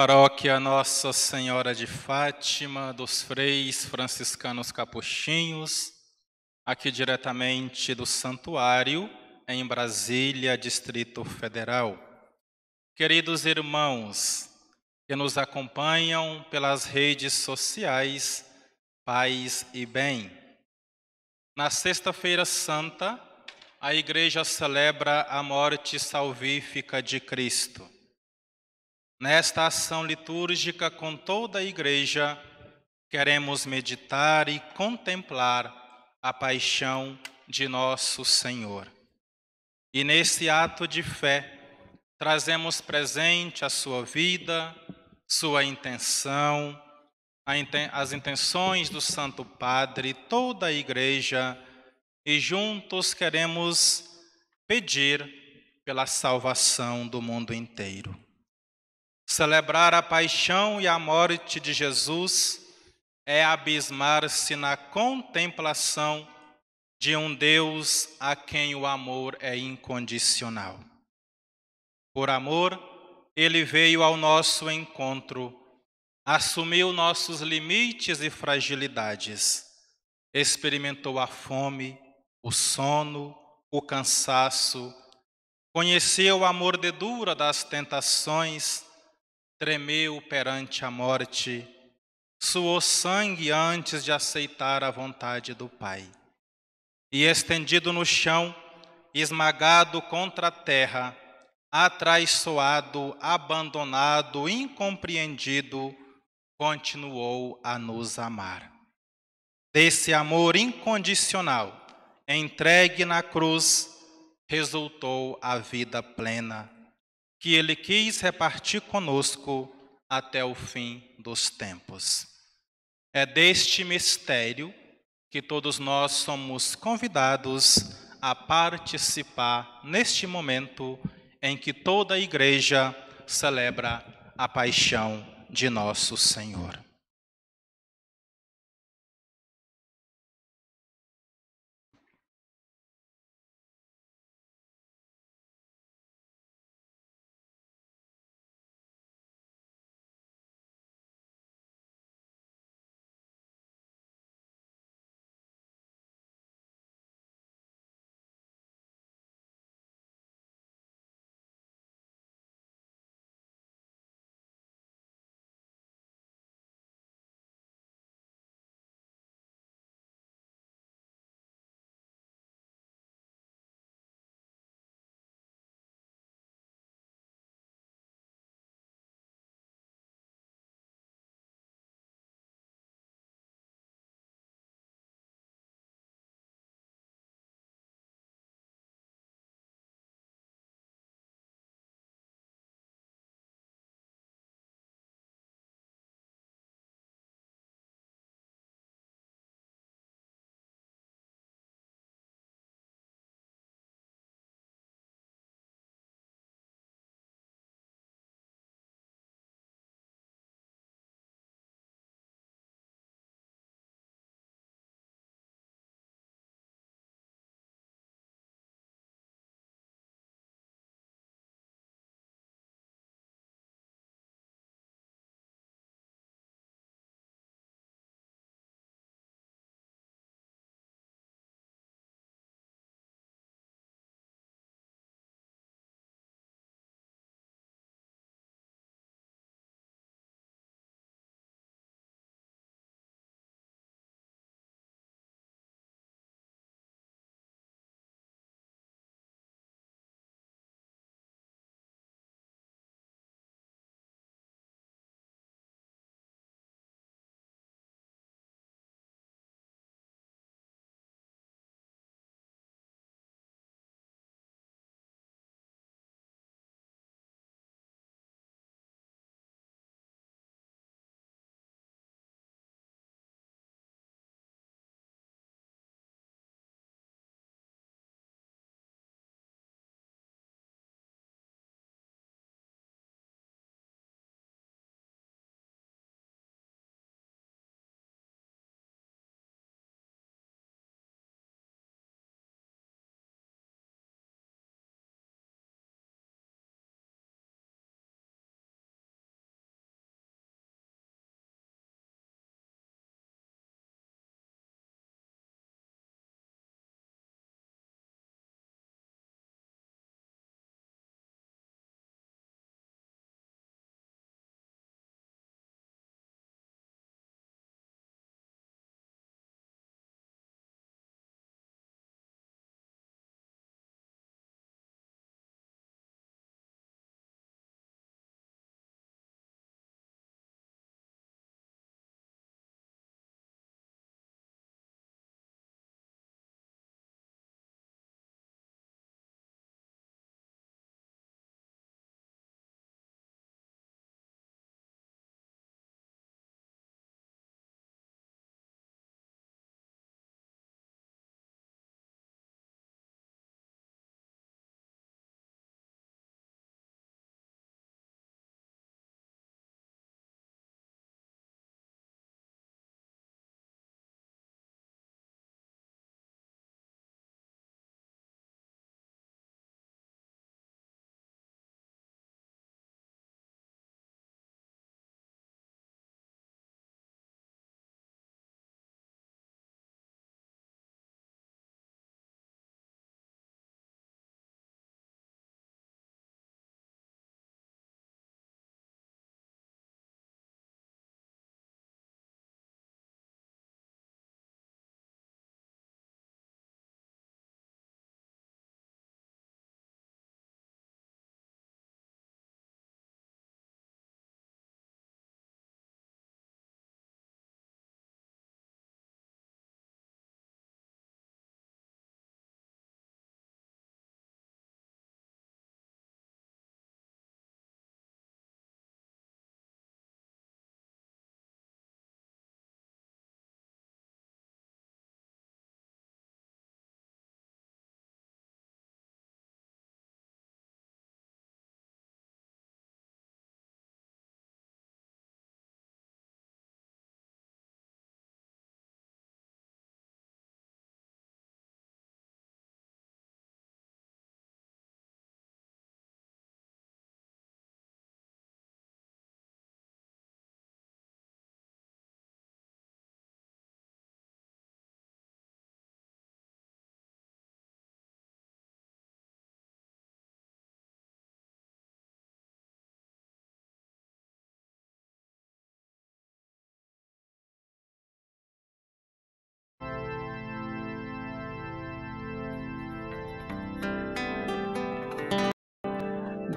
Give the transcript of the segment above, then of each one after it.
Paróquia Nossa Senhora de Fátima, dos Freis Franciscanos Capuchinhos, aqui diretamente do Santuário, em Brasília, Distrito Federal. Queridos irmãos que nos acompanham pelas redes sociais, paz e bem. Na Sexta-feira Santa, a Igreja celebra a morte salvífica de Cristo. Nesta ação litúrgica com toda a Igreja, queremos meditar e contemplar a paixão de nosso Senhor. E nesse ato de fé, trazemos presente a sua vida, sua intenção, as intenções do Santo Padre, toda a Igreja, e juntos queremos pedir pela salvação do mundo inteiro. Celebrar a paixão e a morte de Jesus é abismar-se na contemplação de um Deus a quem o amor é incondicional. Por amor, ele veio ao nosso encontro, assumiu nossos limites e fragilidades, experimentou a fome, o sono, o cansaço, conheceu a mordedura das tentações, tremeu perante a morte, suou sangue antes de aceitar a vontade do Pai. E estendido no chão, esmagado contra a terra, atraiçoado, abandonado, incompreendido, continuou a nos amar. Desse amor incondicional, entregue na cruz, resultou a vida plena que ele quis repartir conosco até o fim dos tempos. É deste mistério que todos nós somos convidados a participar neste momento em que toda a igreja celebra a paixão de nosso Senhor.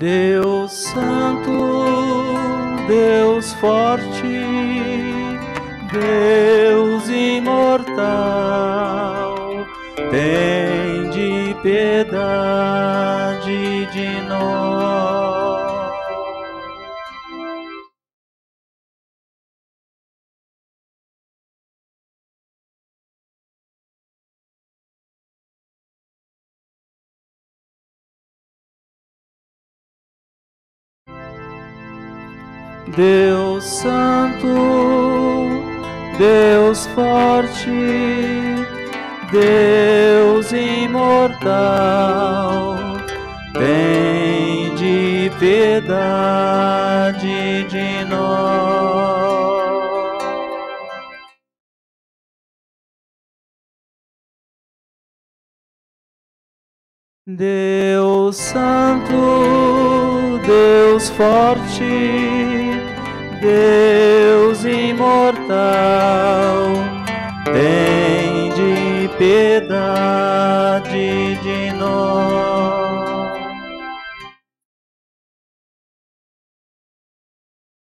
Deus Santo, Deus forte, Deus imortal, tem de piedade de nós. Deus Santo, Deus forte, Deus imortal, tem de piedade de nós. Deus Santo, Deus forte, Deus imortal, tem de piedade de nós.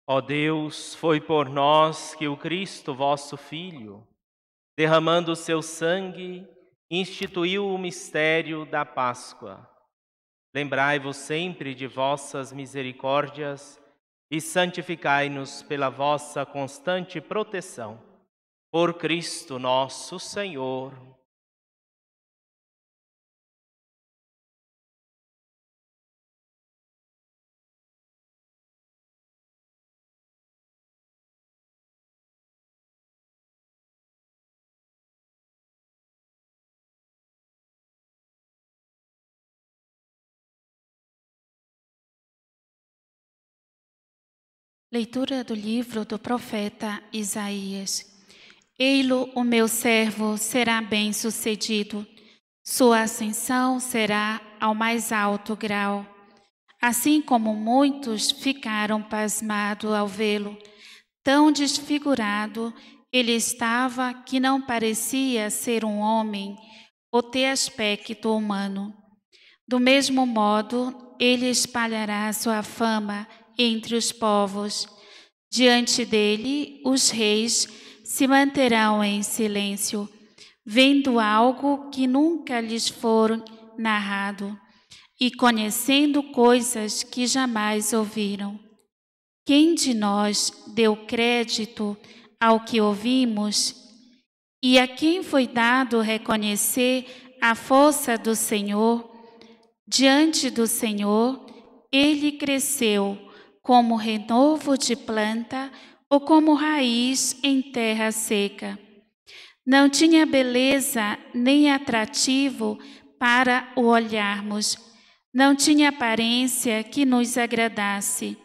Ó Deus, foi por nós que o Cristo, vosso Filho, derramando o seu sangue, instituiu o mistério da Páscoa. Lembrai-vos sempre de vossas misericórdias e santificai-nos pela vossa constante proteção. Por Cristo nosso Senhor. Leitura do livro do profeta Isaías. Ei-lo, o meu servo, será bem-sucedido. Sua ascensão será ao mais alto grau. Assim como muitos ficaram pasmados ao vê-lo, tão desfigurado ele estava que não parecia ser um homem ou ter aspecto humano. Do mesmo modo, ele espalhará sua fama entre os povos. Diante dele, os reis se manterão em silêncio, vendo algo que nunca lhes for narrado e conhecendo coisas que jamais ouviram. Quem de nós deu crédito ao que ouvimos? E a quem foi dado reconhecer a força do Senhor? Diante do Senhor, ele cresceu como renovo de planta ou como raiz em terra seca. Não tinha beleza nem atrativo para o olharmos, não tinha aparência que nos agradasse.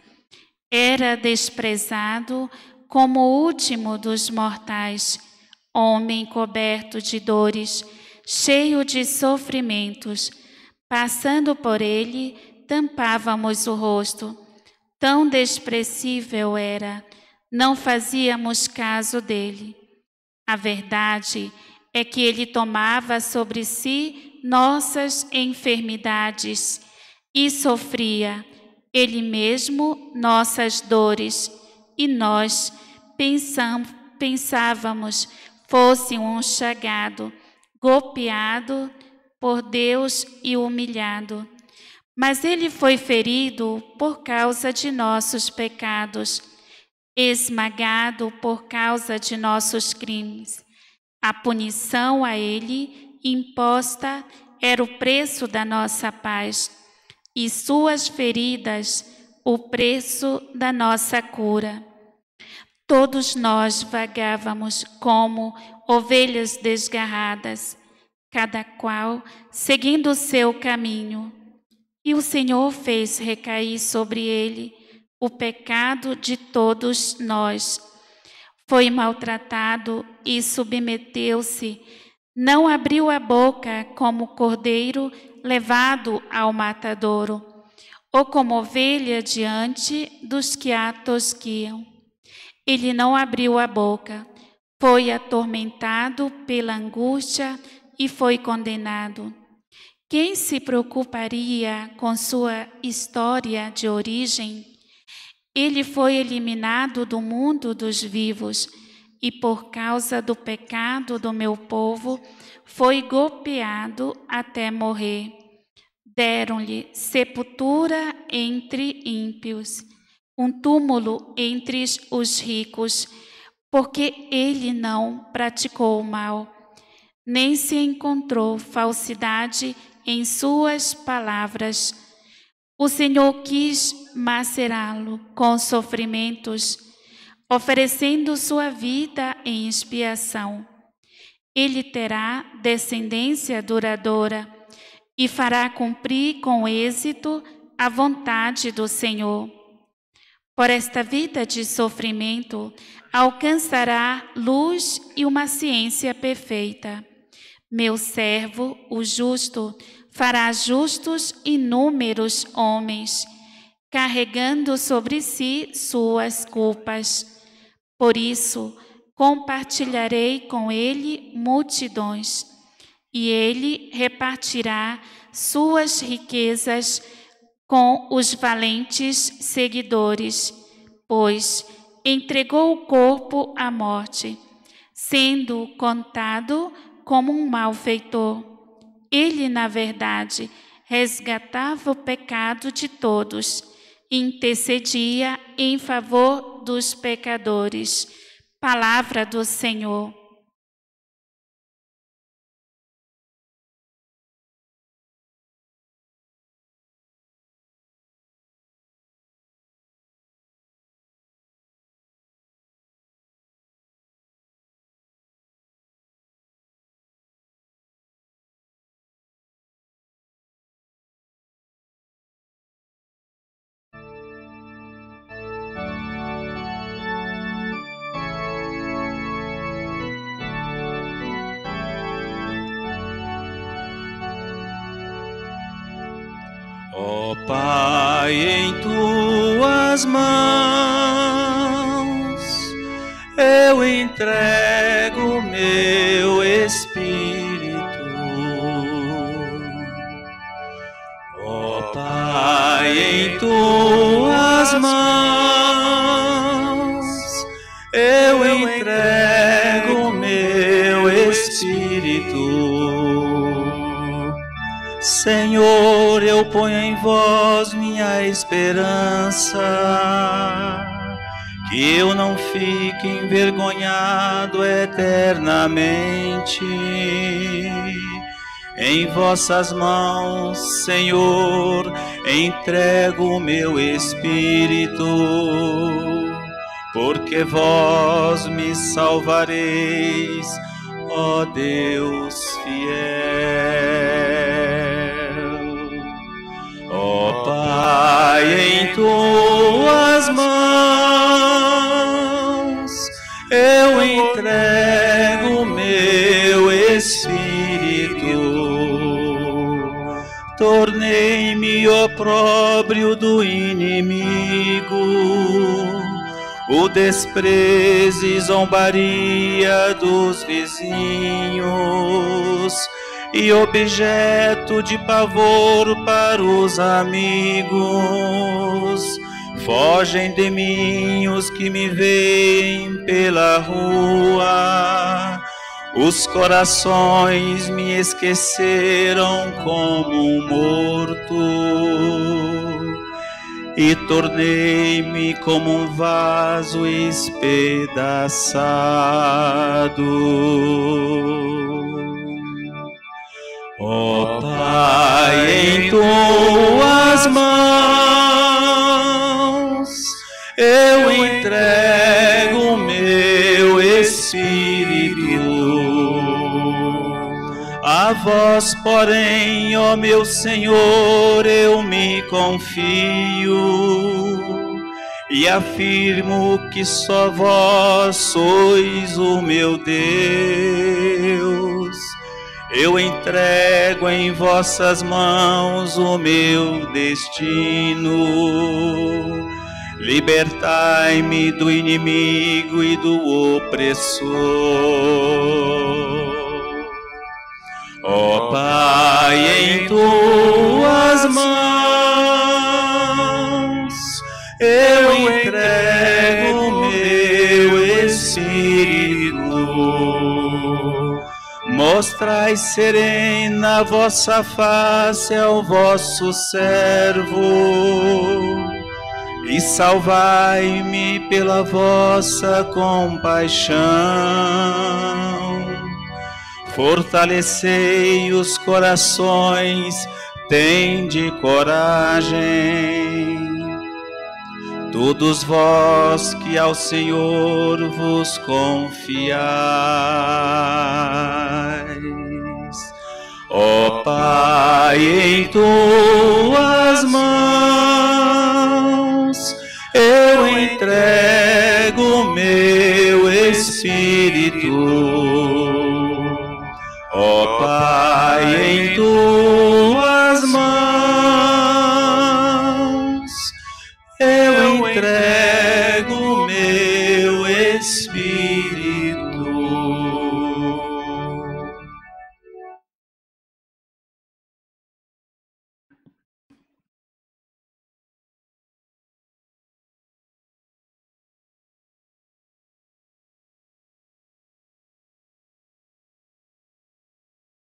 Era desprezado como o último dos mortais, homem coberto de dores, cheio de sofrimentos. Passando por ele, tampávamos o rosto Tão desprezível era, não fazíamos caso dele. A verdade é que ele tomava sobre si nossas enfermidades e sofria ele mesmo nossas dores, e nós pensam, pensávamos fosse um chagado, golpeado por Deus e humilhado. Mas ele foi ferido por causa de nossos pecados, esmagado por causa de nossos crimes. A punição a ele imposta era o preço da nossa paz, e suas feridas o preço da nossa cura. Todos nós vagávamos como ovelhas desgarradas, cada qual seguindo o seu caminho e o Senhor fez recair sobre ele o pecado de todos nós. Foi maltratado e submeteu-se, não abriu a boca como cordeiro levado ao matadouro, ou como ovelha diante dos que a tosquiam. Ele não abriu a boca, foi atormentado pela angústia e foi condenado. Quem se preocuparia com sua história de origem? Ele foi eliminado do mundo dos vivos e, por causa do pecado do meu povo, foi golpeado até morrer. Deram-lhe sepultura entre ímpios, um túmulo entre os ricos, porque ele não praticou o mal, nem se encontrou falsidade em suas palavras. O Senhor quis macerá-lo com sofrimentos, oferecendo sua vida em expiação. Ele terá descendência duradoura e fará cumprir com êxito a vontade do Senhor. Por esta vida de sofrimento, alcançará luz e uma ciência perfeita. Meu servo, o justo, fará justos inúmeros homens, carregando sobre si suas culpas. Por isso, compartilharei com ele multidões, e ele repartirá suas riquezas com os valentes seguidores, pois entregou o corpo à morte, sendo contado como um malfeitor. Ele, na verdade, resgatava o pecado de todos, intercedia em favor dos pecadores. Palavra do Senhor. Eternamente. Em vossas mãos, Senhor, entrego o meu espírito, porque vós me salvareis, ó Deus fiel. Ó Pai, em tuas mãos eu entrego Tornei-me opróbrio do inimigo, o desprezo e zombaria dos vizinhos e objeto de pavor para os amigos. Fogem de mim os que me veem pela rua. Os corações me esqueceram como um morto e tornei-me como um vaso espedaçado. Ó Pai, em tuas mãos eu entrego Vós, porém, ó meu Senhor, eu me confio e afirmo que só vós sois o meu Deus. Eu entrego em vossas mãos o meu destino. Libertai-me do inimigo e do opressor. Ó Pai, em tuas mãos eu entrego meu espírito. Mostrai serena vossa face ao vosso servo e salvai-me pela vossa compaixão fortalecei os corações, tende coragem. Todos vós que ao Senhor vos confiais, ó Pai, em tuas mãos eu entrego meu espírito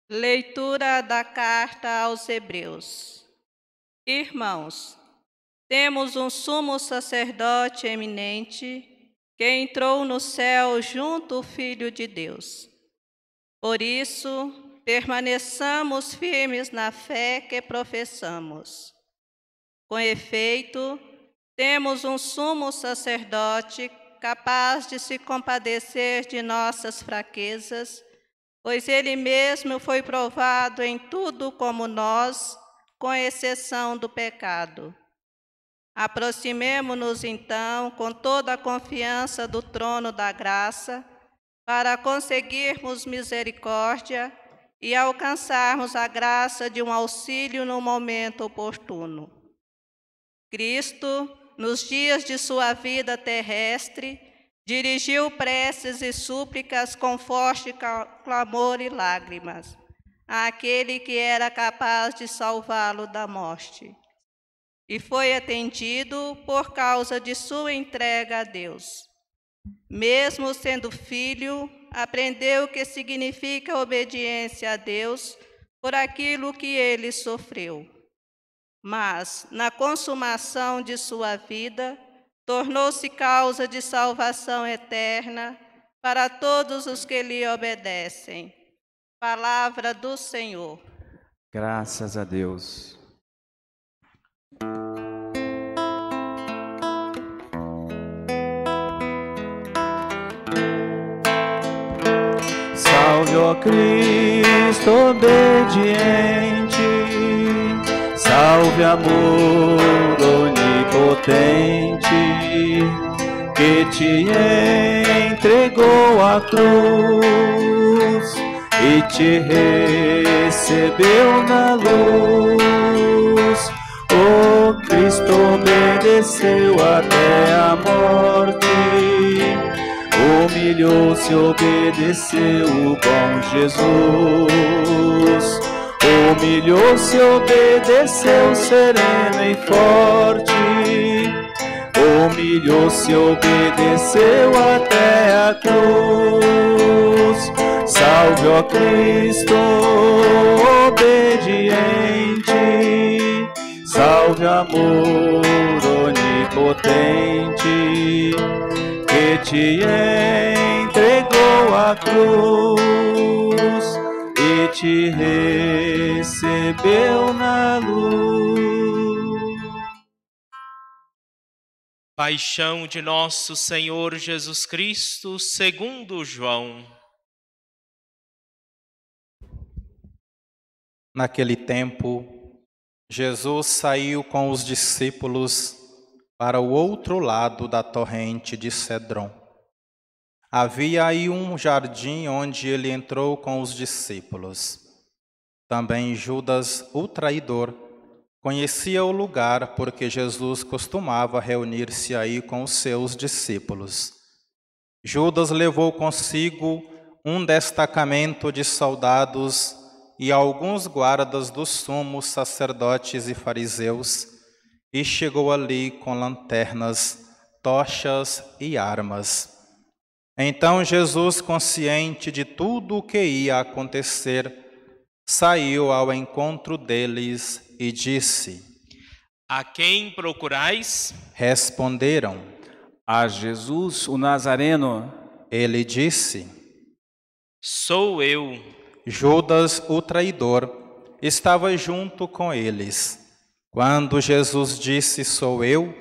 Leitura da carta aos Hebreus. Irmãos, temos um sumo sacerdote eminente que entrou no céu junto ao Filho de Deus. Por isso, permaneçamos firmes na fé que professamos. Com efeito, temos um sumo sacerdote capaz de se compadecer de nossas fraquezas pois ele mesmo foi provado em tudo como nós, com exceção do pecado. Aproximemo-nos então com toda a confiança do trono da graça, para conseguirmos misericórdia e alcançarmos a graça de um auxílio no momento oportuno. Cristo, nos dias de sua vida terrestre, Dirigiu preces e súplicas com forte clamor e lágrimas àquele que era capaz de salvá-lo da morte. E foi atendido por causa de sua entrega a Deus. Mesmo sendo filho, aprendeu o que significa obediência a Deus por aquilo que ele sofreu. Mas, na consumação de sua vida, tornou-se causa de salvação eterna para todos os que lhe obedecem. Palavra do Senhor. Graças a Deus. Salve, ó Cristo obediente, salve, amor onipotente que te entregou a cruz e te recebeu na luz. O Cristo obedeceu até a morte, humilhou-se, obedeceu o bom Jesus. Humilhou-se, obedeceu sereno e forte. Humilhou-se, obedeceu até a cruz. Salve, ó Cristo, obediente, salve, amor onipotente, que te entregou a cruz te recebeu na luz. Paixão de nosso Senhor Jesus Cristo, segundo João. Naquele tempo, Jesus saiu com os discípulos para o outro lado da torrente de Cedron. Havia aí um jardim onde ele entrou com os discípulos. Também Judas, o traidor, Conhecia o lugar porque Jesus costumava reunir-se aí com os seus discípulos. Judas levou consigo um destacamento de soldados e alguns guardas dos sumos sacerdotes e fariseus, e chegou ali com lanternas, tochas e armas. Então Jesus, consciente de tudo o que ia acontecer, saiu ao encontro deles e disse: A quem procurais? Responderam. A Jesus, o Nazareno. Ele disse: Sou eu. Judas, o traidor, estava junto com eles. Quando Jesus disse: Sou eu,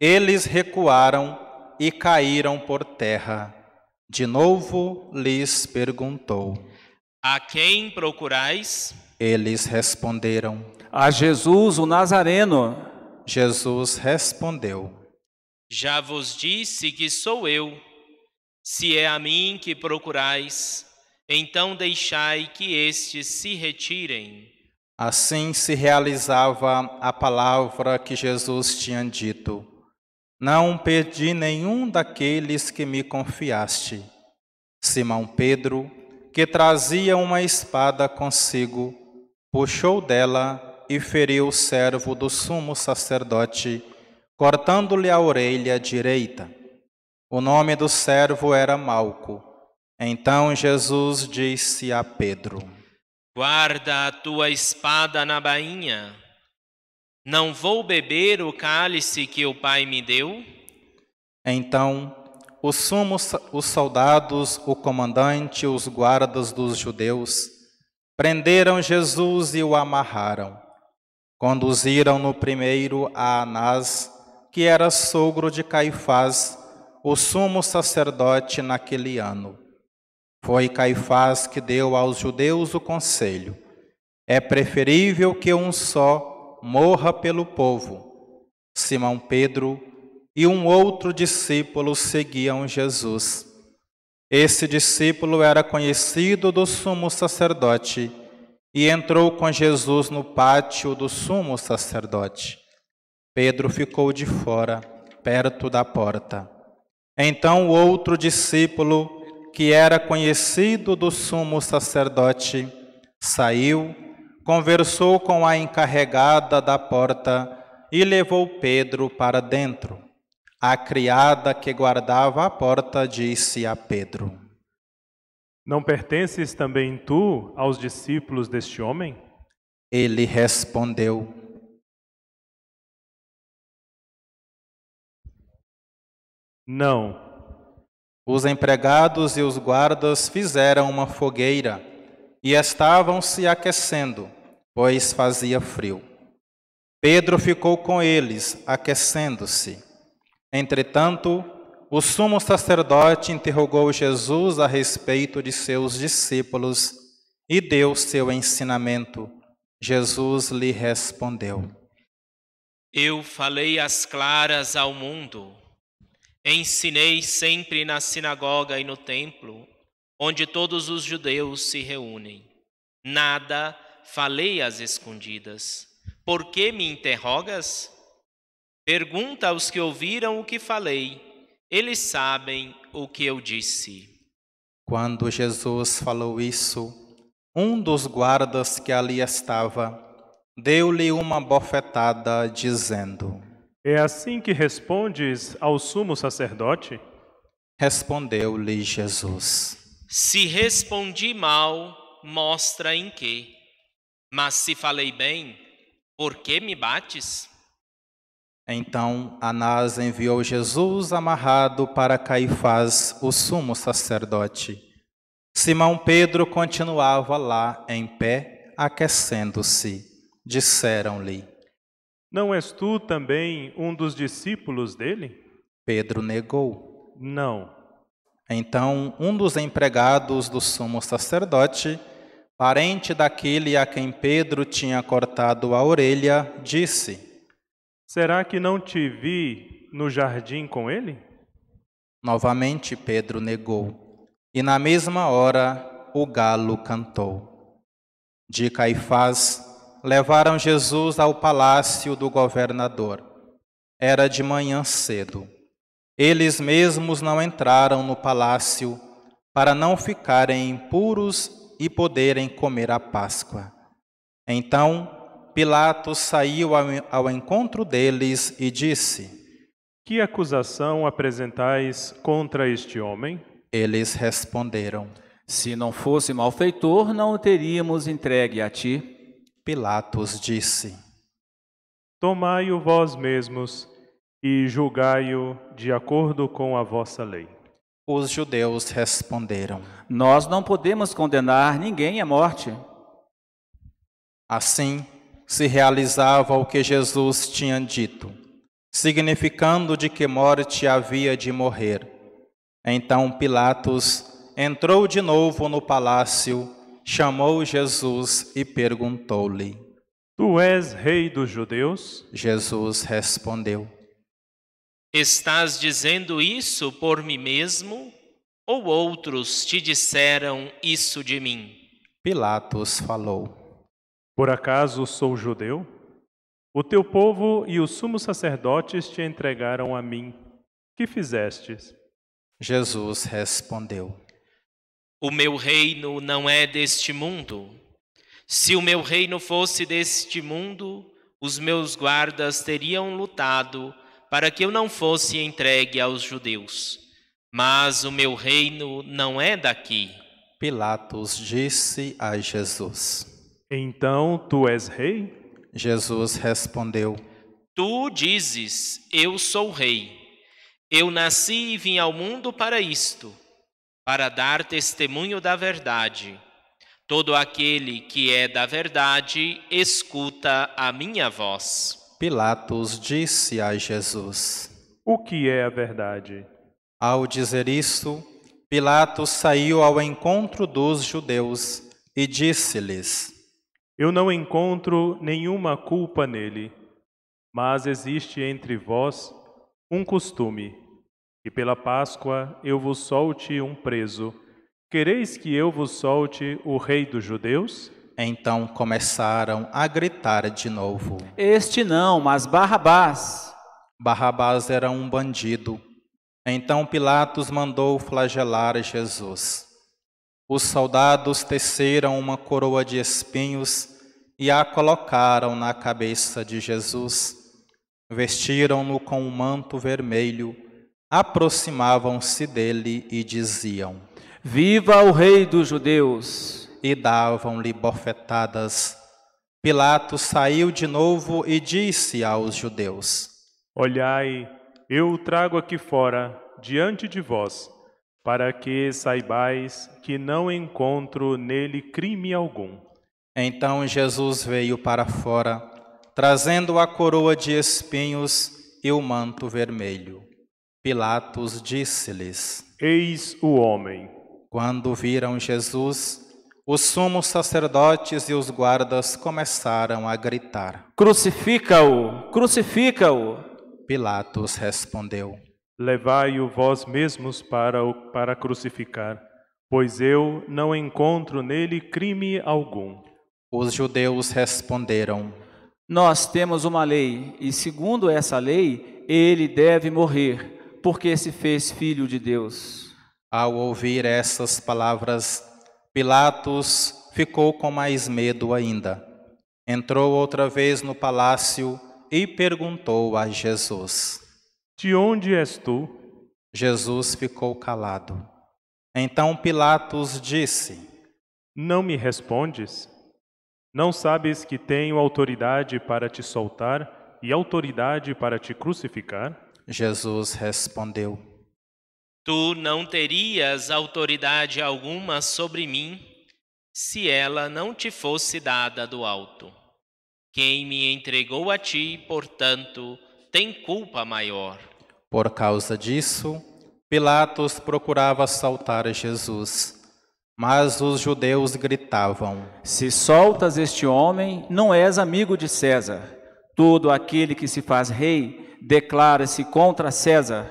eles recuaram e caíram por terra. De novo lhes perguntou: A quem procurais? Eles responderam: A Jesus, o Nazareno. Jesus respondeu: Já vos disse que sou eu. Se é a mim que procurais, então deixai que estes se retirem. Assim se realizava a palavra que Jesus tinha dito: Não perdi nenhum daqueles que me confiaste. Simão Pedro, que trazia uma espada consigo, puxou dela e feriu o servo do sumo sacerdote, cortando-lhe a orelha direita. O nome do servo era Malco. Então Jesus disse a Pedro: Guarda a tua espada na bainha. Não vou beber o cálice que o Pai me deu? Então os sumos, os soldados, o comandante, os guardas dos judeus prenderam Jesus e o amarraram. Conduziram-no primeiro a Anás, que era sogro de Caifás, o sumo sacerdote naquele ano. Foi Caifás que deu aos judeus o conselho: é preferível que um só morra pelo povo. Simão Pedro e um outro discípulo seguiam Jesus. Esse discípulo era conhecido do sumo sacerdote e entrou com Jesus no pátio do sumo sacerdote. Pedro ficou de fora, perto da porta. Então o outro discípulo, que era conhecido do sumo sacerdote, saiu, conversou com a encarregada da porta e levou Pedro para dentro. A criada que guardava a porta disse a Pedro: Não pertences também tu aos discípulos deste homem? Ele respondeu: Não. Os empregados e os guardas fizeram uma fogueira e estavam se aquecendo, pois fazia frio. Pedro ficou com eles, aquecendo-se. Entretanto, o sumo sacerdote interrogou Jesus a respeito de seus discípulos e deu seu ensinamento. Jesus lhe respondeu: Eu falei às claras ao mundo. Ensinei sempre na sinagoga e no templo, onde todos os judeus se reúnem. Nada falei às escondidas. Por que me interrogas? Pergunta aos que ouviram o que falei. Eles sabem o que eu disse. Quando Jesus falou isso, um dos guardas que ali estava deu-lhe uma bofetada, dizendo: É assim que respondes ao sumo sacerdote? Respondeu-lhe Jesus: Se respondi mal, mostra em que. Mas se falei bem, por que me bates? Então Anás enviou Jesus amarrado para Caifás, o sumo sacerdote. Simão Pedro continuava lá em pé, aquecendo-se. Disseram-lhe: Não és tu também um dos discípulos dele? Pedro negou. Não. Então um dos empregados do sumo sacerdote, parente daquele a quem Pedro tinha cortado a orelha, disse: Será que não te vi no jardim com ele? Novamente Pedro negou, e na mesma hora o galo cantou. De Caifás levaram Jesus ao palácio do governador. Era de manhã cedo. Eles mesmos não entraram no palácio para não ficarem impuros e poderem comer a Páscoa. Então Pilatos saiu ao, encontro deles e disse: Que acusação apresentais contra este homem? Eles responderam: Se não fosse malfeitor, não o teríamos entregue a ti. Pilatos disse: Tomai-o vós mesmos e julgai-o de acordo com a vossa lei. Os judeus responderam: Nós não podemos condenar ninguém à morte. Assim se realizava o que Jesus tinha dito, significando de que morte havia de morrer. Então Pilatos entrou de novo no palácio, chamou Jesus e perguntou-lhe: Tu és rei dos judeus? Jesus respondeu: Estás dizendo isso por mim mesmo ou outros te disseram isso de mim? Pilatos falou: Por acaso sou judeu? O teu povo e os sumos sacerdotes te entregaram a mim. Que fizestes? Jesus respondeu: O meu reino não é deste mundo. Se o meu reino fosse deste mundo, os meus guardas teriam lutado para que eu não fosse entregue aos judeus. Mas o meu reino não é daqui. Pilatos disse a Jesus: Então tu és rei? Jesus respondeu: Tu dizes, eu sou rei. Eu nasci e vim ao mundo para isto, para dar testemunho da verdade. Todo aquele que é da verdade escuta a minha voz. Pilatos disse a Jesus: O que é a verdade? Ao dizer isso, Pilatos saiu ao encontro dos judeus e disse-lhes: Eu não encontro nenhuma culpa nele, mas existe entre vós um costume, que pela Páscoa eu vos solte um preso. Quereis que eu vos solte o rei dos judeus? Então começaram a gritar de novo. Este não, mas Barrabás. Barrabás era um bandido. Então Pilatos mandou flagelar Jesus. Os soldados teceram uma coroa de espinhos e a colocaram na cabeça de Jesus. Vestiram-no com um manto vermelho, aproximavam-se dele e diziam: Viva o Rei dos Judeus! E davam-lhe bofetadas. Pilatos saiu de novo e disse aos judeus: Olhai, eu o trago aqui fora, diante de vós, para que saibais que não encontro nele crime algum. Então Jesus veio para fora, trazendo a coroa de espinhos e o manto vermelho. Pilatos disse-lhes: Eis o homem. Quando viram Jesus, os sumos sacerdotes e os guardas começaram a gritar. Crucifica-o! Crucifica-o! Pilatos respondeu: Levai-o vós mesmos para, o, para crucificar, pois eu não encontro nele crime algum. Os judeus responderam: Nós temos uma lei, e segundo essa lei, ele deve morrer, porque se fez filho de Deus. Ao ouvir essas palavras, Pilatos ficou com mais medo ainda. Entrou outra vez no palácio e perguntou a Jesus: De onde és tu? Jesus ficou calado. Então Pilatos disse: Não me respondes? Não sabes que tenho autoridade para te soltar e autoridade para te crucificar? Jesus respondeu: Tu não terias autoridade alguma sobre mim se ela não te fosse dada do alto. Quem me entregou a ti, portanto, tem culpa maior. Por causa disso, Pilatos procurava assaltar Jesus, mas os judeus gritavam: Se soltas este homem, não és amigo de César. Todo aquele que se faz rei declara-se contra César.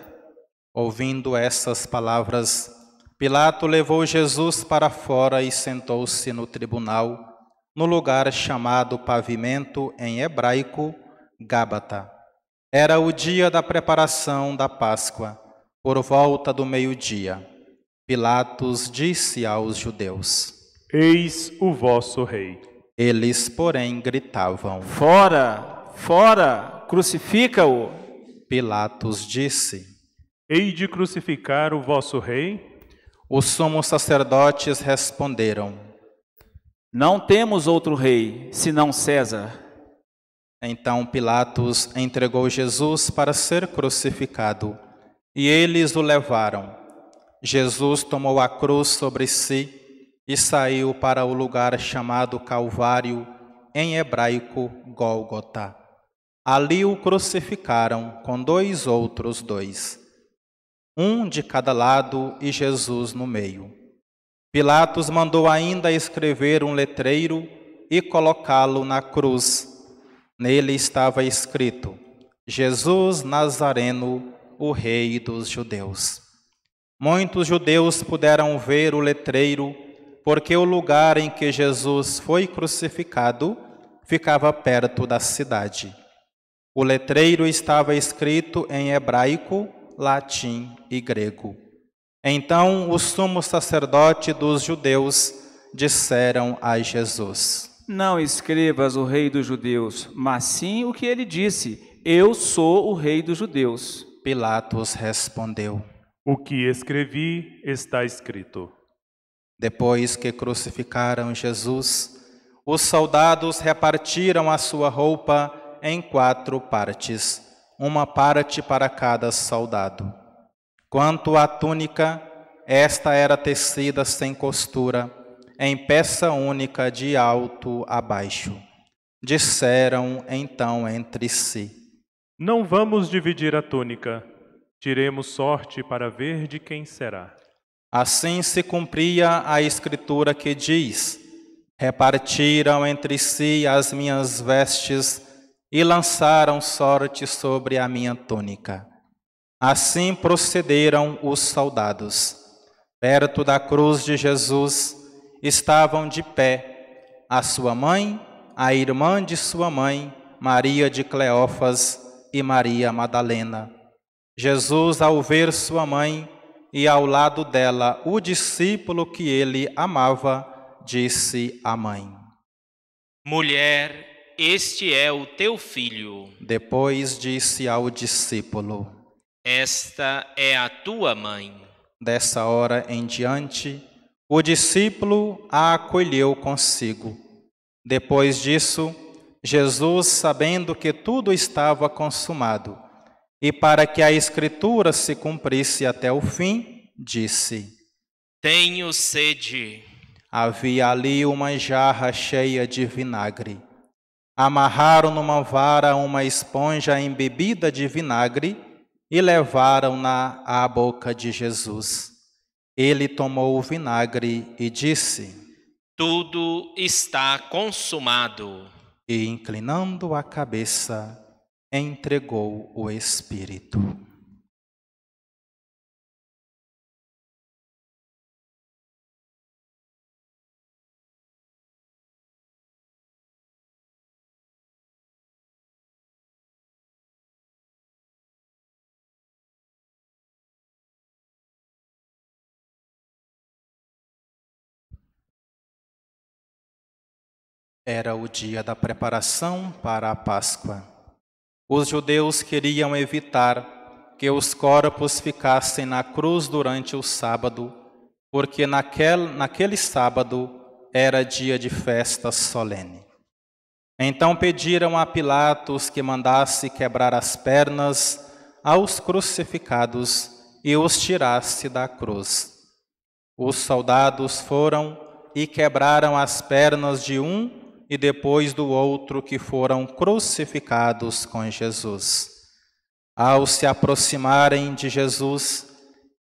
Ouvindo essas palavras, Pilato levou Jesus para fora e sentou-se no tribunal no lugar chamado pavimento em hebraico, Gábata. Era o dia da preparação da Páscoa, por volta do meio-dia. Pilatos disse aos judeus: Eis o vosso rei. Eles, porém, gritavam. Fora, fora, crucifica-o. Pilatos disse: Hei de crucificar o vosso rei? Os sumos sacerdotes responderam: Não temos outro rei, senão César. Então Pilatos entregou Jesus para ser crucificado, e eles o levaram. Jesus tomou a cruz sobre si e saiu para o lugar chamado Calvário, em hebraico Gólgota. Ali o crucificaram com dois outros dois, um de cada lado e Jesus no meio. Pilatos mandou ainda escrever um letreiro e colocá-lo na cruz. Nele estava escrito: Jesus Nazareno, o Rei dos Judeus. Muitos judeus puderam ver o letreiro porque o lugar em que Jesus foi crucificado ficava perto da cidade. O letreiro estava escrito em hebraico, latim e grego. Então o sumo sacerdote dos judeus disseram a Jesus: Não escrevas o rei dos judeus, mas sim o que ele disse: Eu sou o rei dos judeus. Pilatos respondeu: O que escrevi está escrito. Depois que crucificaram Jesus, os soldados repartiram a sua roupa em quatro partes, uma parte para cada soldado. Quanto à túnica, esta era tecida sem costura, em peça única de alto a baixo. Disseram então entre si: Não vamos dividir a túnica, tiremos sorte para ver de quem será. Assim se cumpria a escritura que diz: Repartiram entre si as minhas vestes e lançaram sorte sobre a minha túnica. Assim procederam os soldados. Perto da cruz de Jesus estavam de pé a sua mãe, a irmã de sua mãe, Maria de Cleófas e Maria Madalena. Jesus, ao ver sua mãe, e ao lado dela o discípulo que ele amava, disse à mãe: Mulher, este é o teu filho. Depois disse ao discípulo: Esta é a tua mãe. Dessa hora em diante, o discípulo a acolheu consigo. Depois disso, Jesus, sabendo que tudo estava consumado, e para que a Escritura se cumprisse até o fim, disse: Tenho sede. Havia ali uma jarra cheia de vinagre. Amarraram numa vara uma esponja embebida de vinagre e levaram-na à boca de Jesus. Ele tomou o vinagre e disse: Tudo está consumado. E inclinando a cabeça, entregou o Espírito. Era o dia da preparação para a Páscoa. Os judeus queriam evitar que os corpos ficassem na cruz durante o sábado, porque naquele, naquele sábado era dia de festa solene. Então pediram a Pilatos que mandasse quebrar as pernas aos crucificados e os tirasse da cruz. Os soldados foram e quebraram as pernas de um e depois do outro que foram crucificados com Jesus. Ao se aproximarem de Jesus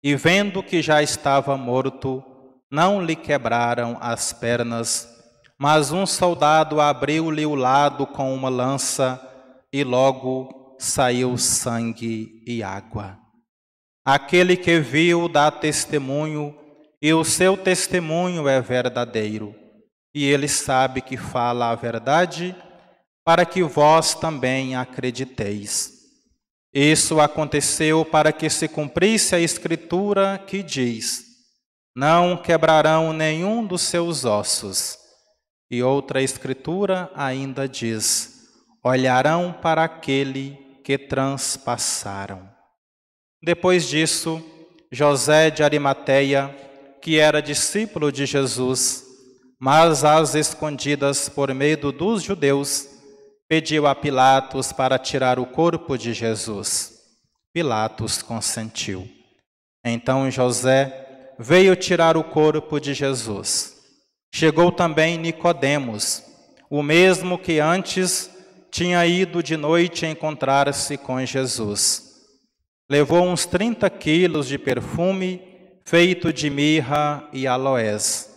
e vendo que já estava morto, não lhe quebraram as pernas, mas um soldado abriu-lhe o lado com uma lança e logo saiu sangue e água. Aquele que viu dá testemunho e o seu testemunho é verdadeiro e ele sabe que fala a verdade, para que vós também acrediteis. Isso aconteceu para que se cumprisse a escritura que diz: não quebrarão nenhum dos seus ossos. E outra escritura ainda diz: olharão para aquele que transpassaram. Depois disso, José de Arimateia, que era discípulo de Jesus, mas às escondidas por medo dos judeus, pediu a Pilatos para tirar o corpo de Jesus. Pilatos consentiu. Então José veio tirar o corpo de Jesus. Chegou também Nicodemos, o mesmo que antes tinha ido de noite encontrar-se com Jesus. Levou uns 30 quilos de perfume feito de mirra e aloés.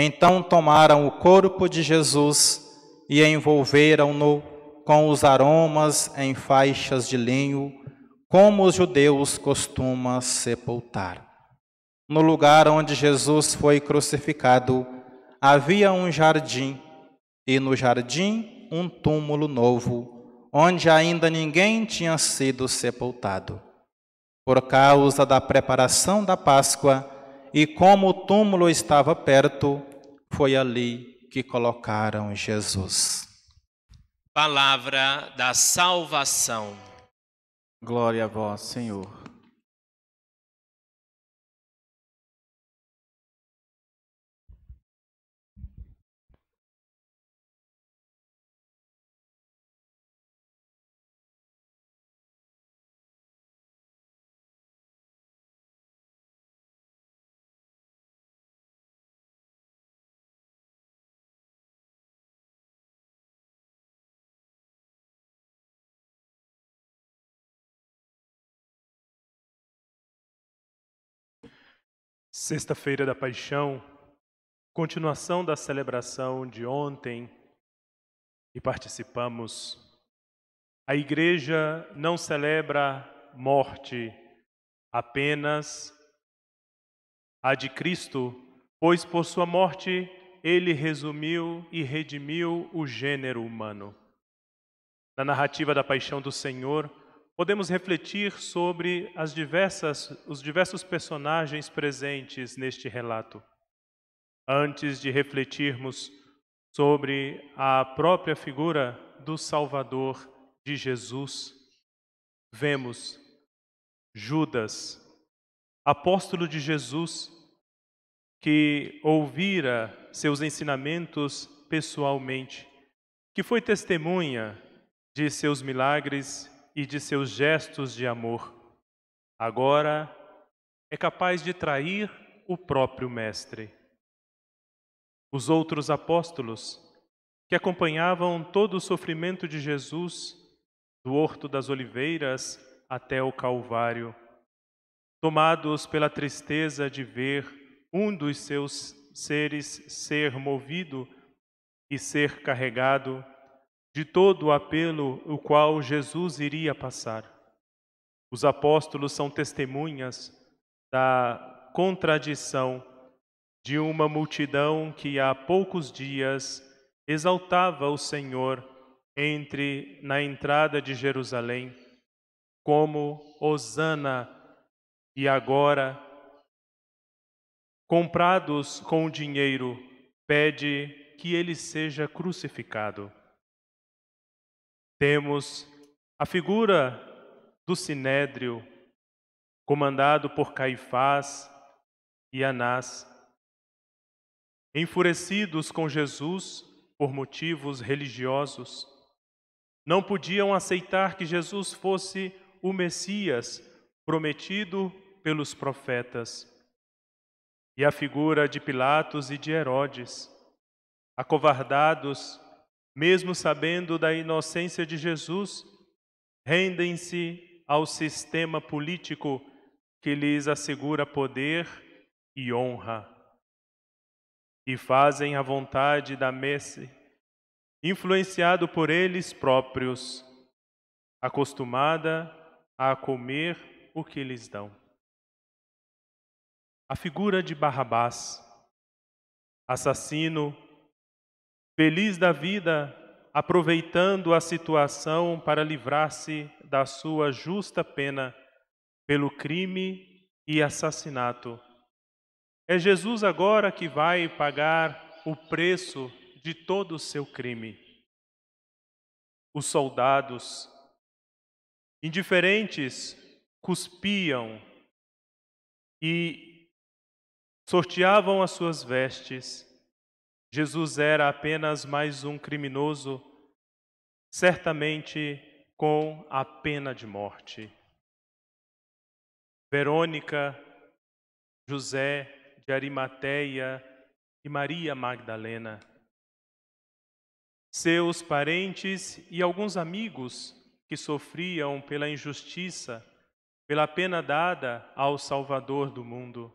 Então tomaram o corpo de Jesus e envolveram-no com os aromas em faixas de linho, como os judeus costumam sepultar. No lugar onde Jesus foi crucificado, havia um jardim, e no jardim um túmulo novo, onde ainda ninguém tinha sido sepultado. Por causa da preparação da Páscoa, e como o túmulo estava perto, foi ali que colocaram Jesus. Palavra da salvação. Glória a vós, Senhor. Sexta-feira da Paixão, continuação da celebração de ontem e participamos. A Igreja não celebra morte, apenas a de Cristo, pois por sua morte ele resumiu e redimiu o gênero humano. Na narrativa da paixão do Senhor, podemos refletir sobre as diversas, os diversos personagens presentes neste relato. Antes de refletirmos sobre a própria figura do Salvador de Jesus, vemos Judas, apóstolo de Jesus, que ouvira seus ensinamentos pessoalmente, que foi testemunha de seus milagres e de seus gestos de amor. Agora é capaz de trair o próprio Mestre. Os outros apóstolos, que acompanhavam todo o sofrimento de Jesus, do Horto das Oliveiras até o Calvário, tomados pela tristeza de ver um dos seus seres ser movido e ser carregado de todo o apelo o qual Jesus iria passar. Os apóstolos são testemunhas da contradição de uma multidão que há poucos dias exaltava o Senhor entre na entrada de Jerusalém como Hosana e agora comprados com dinheiro pede que ele seja crucificado. Temos a figura do Sinédrio, comandado por Caifás e Anás, enfurecidos com Jesus por motivos religiosos, não podiam aceitar que Jesus fosse o Messias prometido pelos profetas. E a figura de Pilatos e de Herodes, acovardados mesmo sabendo da inocência de Jesus, rendem-se ao sistema político que lhes assegura poder e honra, e fazem a vontade da messe, influenciado por eles próprios, acostumada a comer o que lhes dão. A figura de Barrabás, assassino feliz da vida, aproveitando a situação para livrar-se da sua justa pena pelo crime e assassinato. É Jesus agora que vai pagar o preço de todo o seu crime. Os soldados, indiferentes, cuspiam e sorteavam as suas vestes. Jesus era apenas mais um criminoso, certamente com a pena de morte. Verônica, José de Arimateia e Maria Magdalena. Seus parentes e alguns amigos que sofriam pela injustiça, pela pena dada ao Salvador do mundo,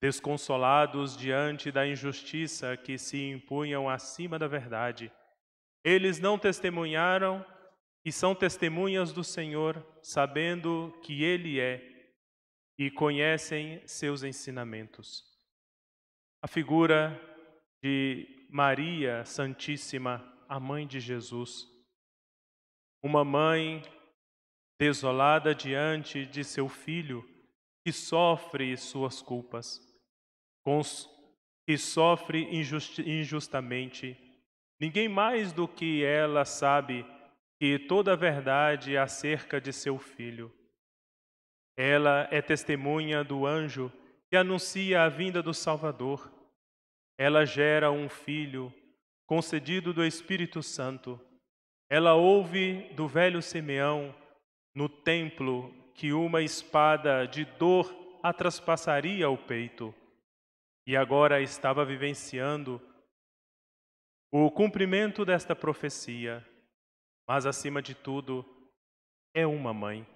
desconsolados diante da injustiça que se impunham acima da verdade. Eles não testemunharam e são testemunhas do Senhor, sabendo que Ele é e conhecem seus ensinamentos. A figura de Maria Santíssima, a mãe de Jesus, uma mãe desolada diante de seu filho que sofre suas culpas, que sofre injustamente. Ninguém mais do que ela sabe que toda a verdade acerca de seu filho. Ela é testemunha do anjo que anuncia a vinda do Salvador. Ela gera um filho concedido do Espírito Santo. Ela ouve do velho Simeão no templo que uma espada de dor a traspassaria o peito. E agora estava vivenciando o cumprimento desta profecia, mas acima de tudo, é uma mãe.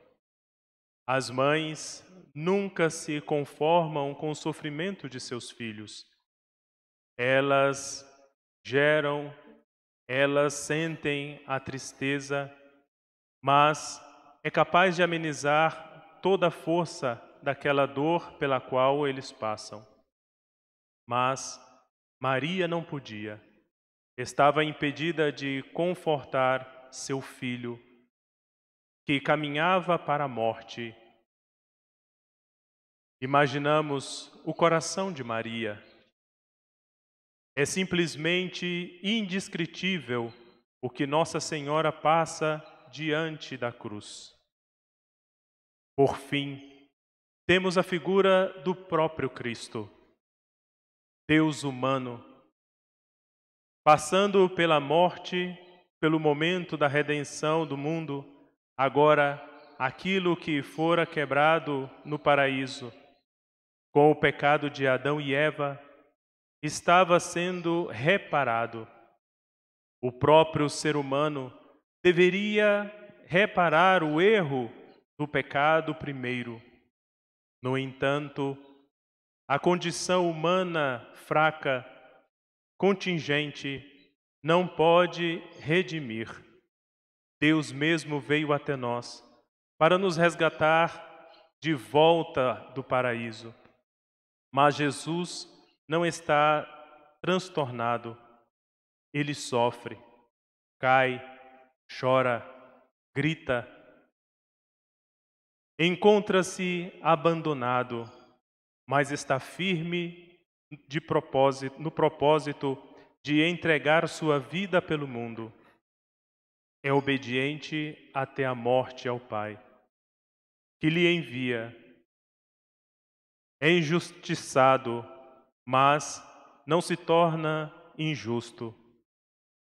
As mães nunca se conformam com o sofrimento de seus filhos. Elas geram, elas sentem a tristeza, mas é capaz de amenizar toda a força daquela dor pela qual eles passam. Mas Maria não podia. Estava impedida de confortar seu filho, que caminhava para a morte Imaginamos o coração de Maria. É simplesmente indescritível o que Nossa Senhora passa diante da cruz. Por fim, temos a figura do próprio Cristo, Deus humano, passando pela morte, pelo momento da redenção do mundo, agora aquilo que fora quebrado no paraíso com o pecado de Adão e Eva, estava sendo reparado. O próprio ser humano deveria reparar o erro do pecado primeiro. No entanto, a condição humana fraca, contingente, não pode redimir. Deus mesmo veio até nós para nos resgatar de volta do paraíso. Mas Jesus não está transtornado. Ele sofre, cai, chora, grita. Encontra-se abandonado, mas está firme de propósito, no propósito de entregar sua vida pelo mundo. É obediente até a morte ao Pai, que lhe envia é injustiçado, mas não se torna injusto.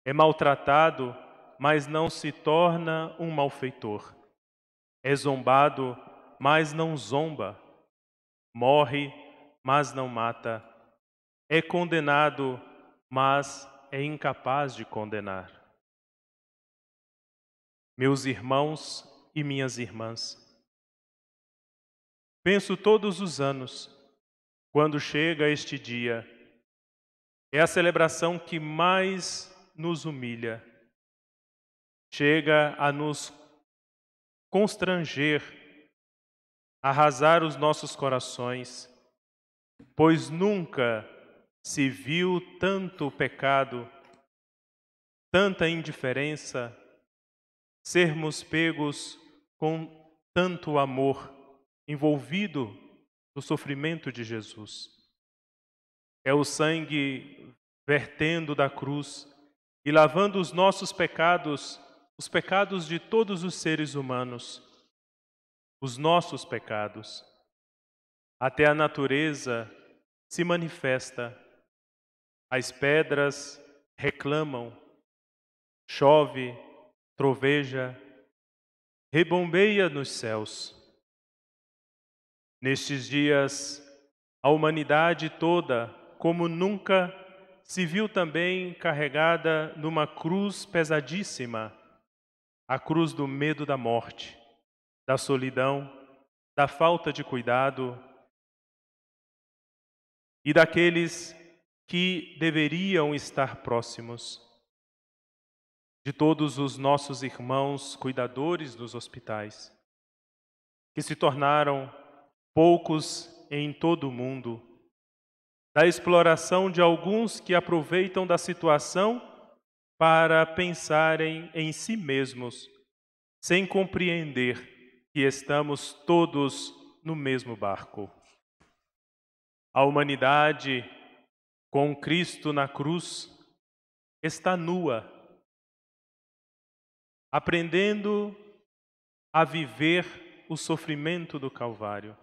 É maltratado, mas não se torna um malfeitor. É zombado, mas não zomba. Morre, mas não mata. É condenado, mas é incapaz de condenar. Meus irmãos e minhas irmãs, Penso todos os anos, quando chega este dia, é a celebração que mais nos humilha, chega a nos constranger, arrasar os nossos corações, pois nunca se viu tanto pecado, tanta indiferença, sermos pegos com tanto amor envolvido no sofrimento de Jesus. É o sangue vertendo da cruz e lavando os nossos pecados, os pecados de todos os seres humanos, os nossos pecados. Até a natureza se manifesta, as pedras reclamam, chove, troveja, rebombeia nos céus. Nestes dias, a humanidade toda, como nunca, se viu também carregada numa cruz pesadíssima a cruz do medo da morte, da solidão, da falta de cuidado e daqueles que deveriam estar próximos. De todos os nossos irmãos cuidadores dos hospitais, que se tornaram poucos em todo o mundo, da exploração de alguns que aproveitam da situação para pensarem em si mesmos, sem compreender que estamos todos no mesmo barco. A humanidade, com Cristo na cruz, está nua aprendendo a viver o sofrimento do Calvário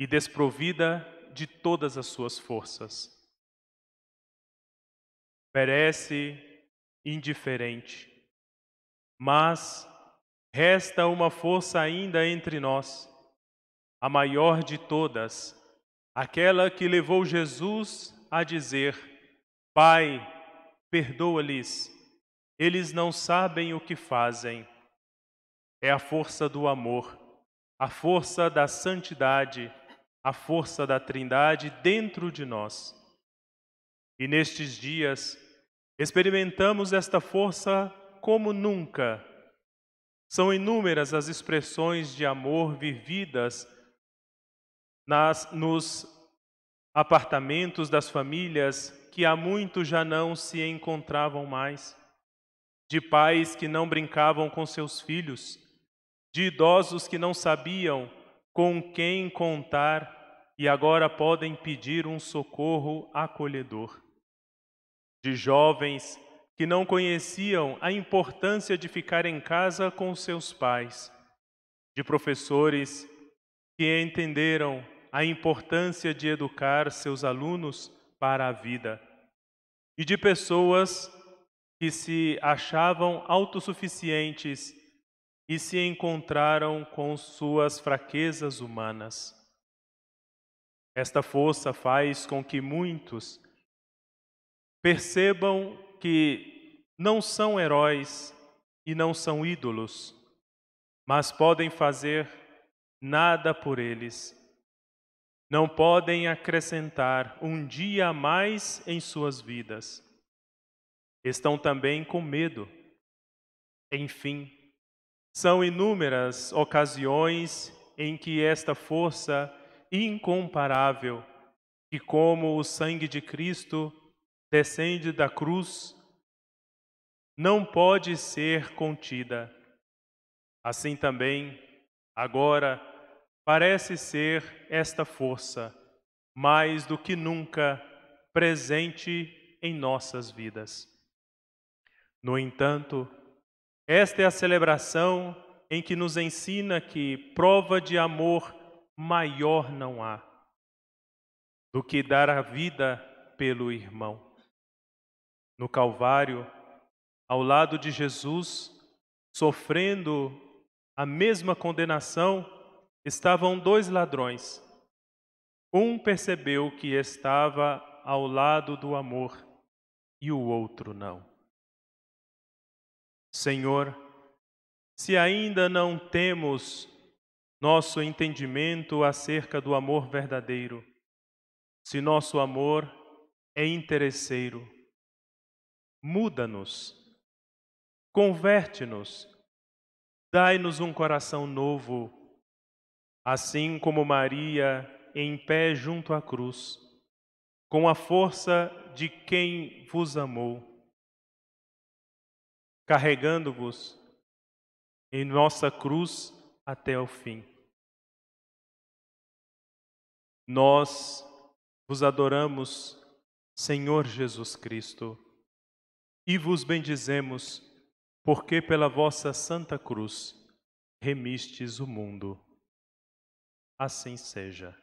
e desprovida de todas as suas forças. Perece indiferente, mas resta uma força ainda entre nós, a maior de todas, aquela que levou Jesus a dizer: Pai, perdoa-lhes eles não sabem o que fazem. É a força do amor, a força da santidade, a força da Trindade dentro de nós. E nestes dias, experimentamos esta força como nunca. São inúmeras as expressões de amor vividas nas, nos apartamentos das famílias que há muito já não se encontravam mais. De pais que não brincavam com seus filhos, de idosos que não sabiam com quem contar e agora podem pedir um socorro acolhedor, de jovens que não conheciam a importância de ficar em casa com seus pais, de professores que entenderam a importância de educar seus alunos para a vida, e de pessoas que se achavam autossuficientes e se encontraram com suas fraquezas humanas. Esta força faz com que muitos percebam que não são heróis e não são ídolos, mas podem fazer nada por eles. Não podem acrescentar um dia a mais em suas vidas estão também com medo. Enfim, são inúmeras ocasiões em que esta força incomparável, que como o sangue de Cristo descende da cruz, não pode ser contida. Assim também, agora, parece ser esta força, mais do que nunca, presente em nossas vidas. No entanto, esta é a celebração em que nos ensina que prova de amor maior não há do que dar a vida pelo irmão. No Calvário, ao lado de Jesus, sofrendo a mesma condenação, estavam dois ladrões. Um percebeu que estava ao lado do amor e o outro não. Senhor, se ainda não temos nosso entendimento acerca do amor verdadeiro, se nosso amor é interesseiro, muda-nos, converte-nos, dai-nos um coração novo, assim como Maria em pé junto à cruz, com a força de quem vos amou carregando-vos em nossa cruz até o fim. Nós Vos adoramos, Senhor Jesus Cristo, e vos bendizemos, porque pela vossa santa cruz remistes o mundo. Assim seja.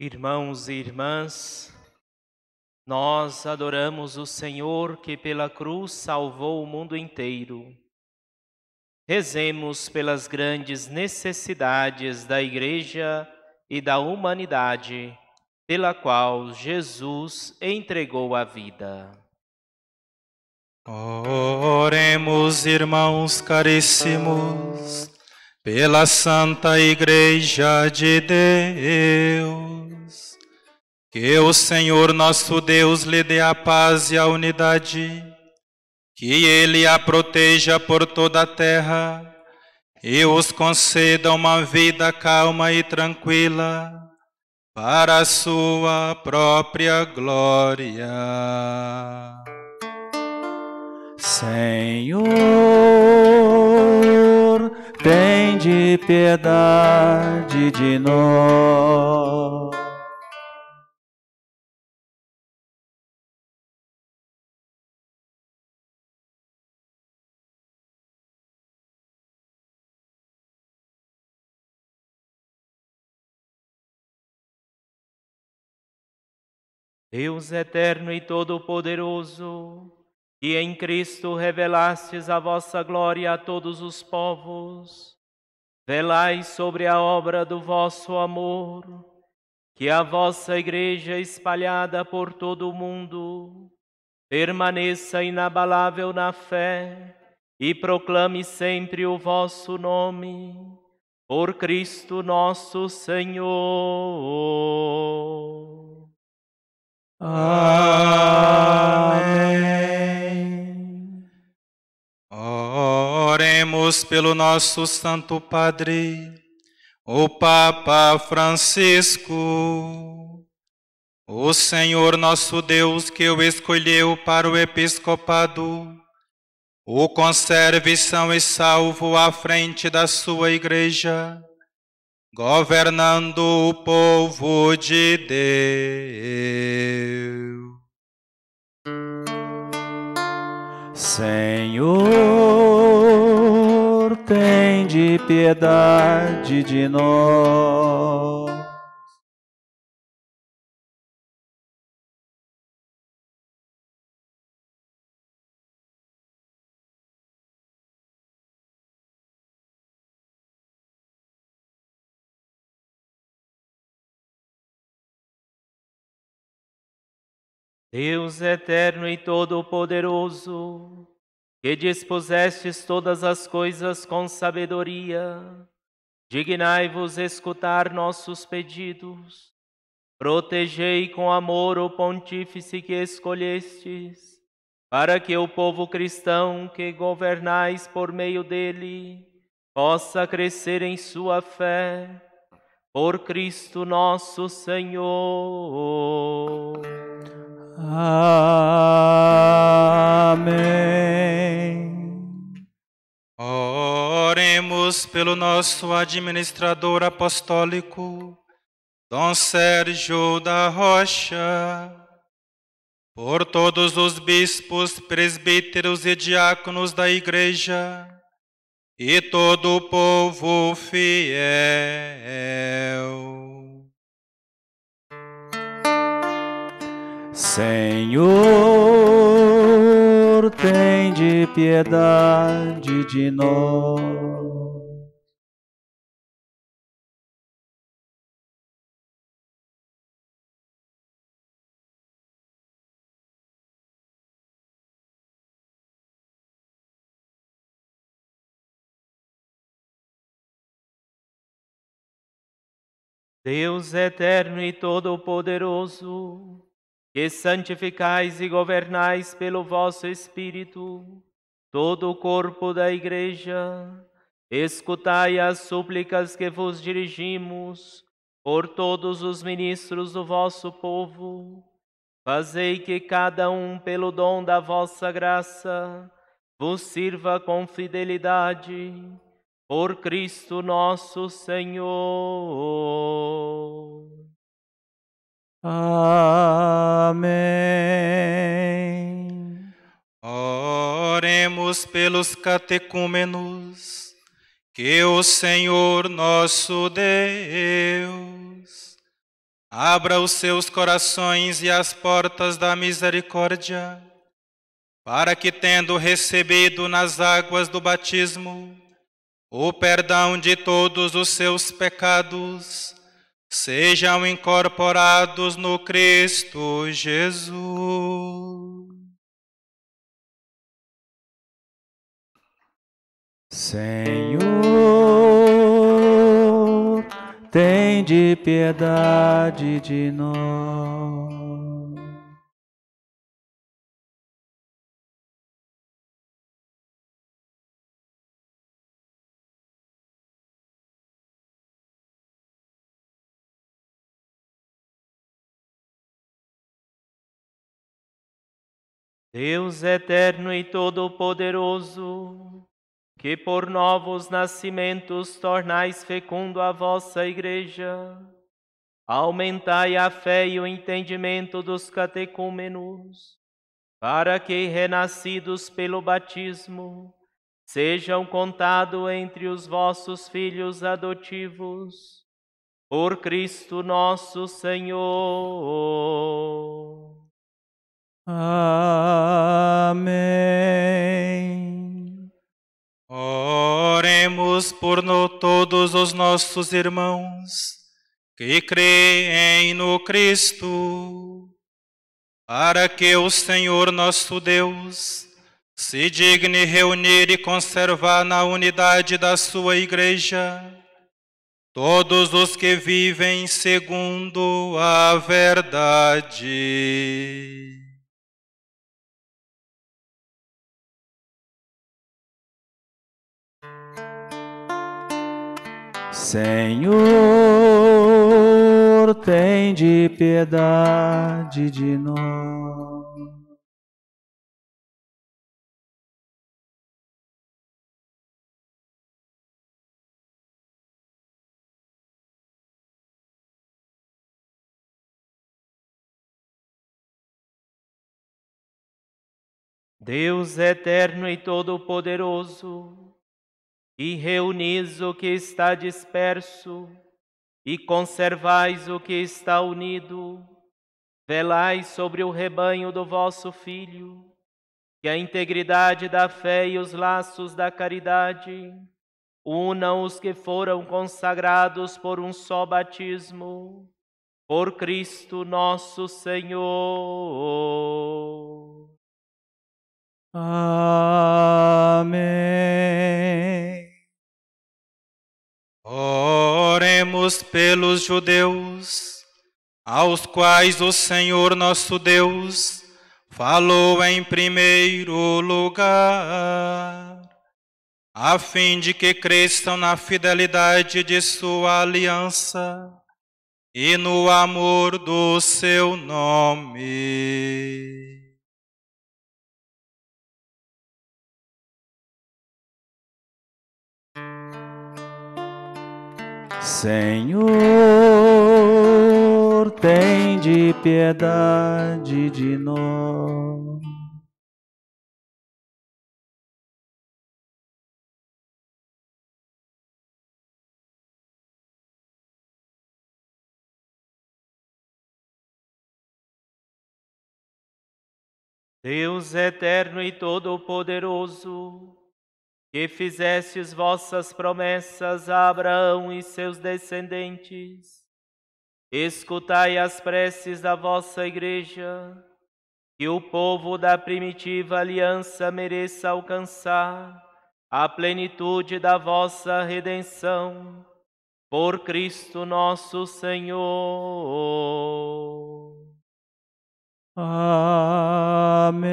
Irmãos e irmãs, nós adoramos o Senhor que pela cruz salvou o mundo inteiro. Rezemos pelas grandes necessidades da Igreja e da humanidade, pela qual Jesus entregou a vida. Oremos, irmãos caríssimos, pela Santa Igreja de Deus. Que o Senhor nosso Deus lhe dê a paz e a unidade, que Ele a proteja por toda a terra e os conceda uma vida calma e tranquila para a sua própria glória. Senhor, tem de piedade de nós. Deus eterno e todo-poderoso, que em Cristo revelastes a vossa glória a todos os povos, velai sobre a obra do vosso amor, que a vossa Igreja espalhada por todo o mundo permaneça inabalável na fé e proclame sempre o vosso nome, por Cristo nosso Senhor. Amém. Oremos pelo nosso Santo Padre, o Papa Francisco. O Senhor nosso Deus, que o escolheu para o episcopado, o conserve são e salvo à frente da sua igreja governando o povo de Deus. Senhor, tem de piedade de nós. Deus eterno e todo-poderoso, que dispusestes todas as coisas com sabedoria, dignai-vos escutar nossos pedidos. Protegei com amor o pontífice que escolhestes, para que o povo cristão que governais por meio dele possa crescer em sua fé. Por Cristo nosso Senhor. Amém. Oremos pelo nosso administrador apostólico, Dom Sérgio da Rocha, por todos os bispos, presbíteros e diáconos da Igreja e todo o povo fiel. Senhor, tem de piedade de nós. Deus eterno e todo-poderoso, que santificais e governais pelo vosso Espírito todo o corpo da Igreja, escutai as súplicas que vos dirigimos por todos os ministros do vosso povo. Fazei que cada um, pelo dom da vossa graça, vos sirva com fidelidade por Cristo nosso Senhor. Amém. Oremos pelos catecúmenos, que o Senhor nosso Deus abra os seus corações e as portas da misericórdia, para que, tendo recebido nas águas do batismo, o perdão de todos os seus pecados, sejam incorporados no Cristo Jesus. Senhor, tem de piedade de nós. Deus eterno e todo-poderoso, que por novos nascimentos tornais fecundo a vossa Igreja, aumentai a fé e o entendimento dos catecúmenos, para que, renascidos pelo batismo, sejam contados entre os vossos filhos adotivos, por Cristo nosso Senhor. Amém. Oremos por no, todos os nossos irmãos que creem no Cristo, para que o Senhor nosso Deus se digne reunir e conservar na unidade da sua Igreja todos os que vivem segundo a verdade. Senhor, tem de piedade de nós. Deus eterno e todo-poderoso, e reunis o que está disperso, e conservais o que está unido, velai sobre o rebanho do vosso Filho, que a integridade da fé e os laços da caridade unam os que foram consagrados por um só batismo, por Cristo nosso Senhor. Amém. Oremos pelos judeus, aos quais o Senhor nosso Deus falou em primeiro lugar, a fim de que cresçam na fidelidade de sua aliança e no amor do seu nome. Senhor, tende piedade de nós. Deus eterno e todo-poderoso, que fizestes vossas promessas a Abraão e seus descendentes, escutai as preces da vossa Igreja, que o povo da primitiva aliança mereça alcançar a plenitude da vossa redenção. Por Cristo nosso Senhor. Amém.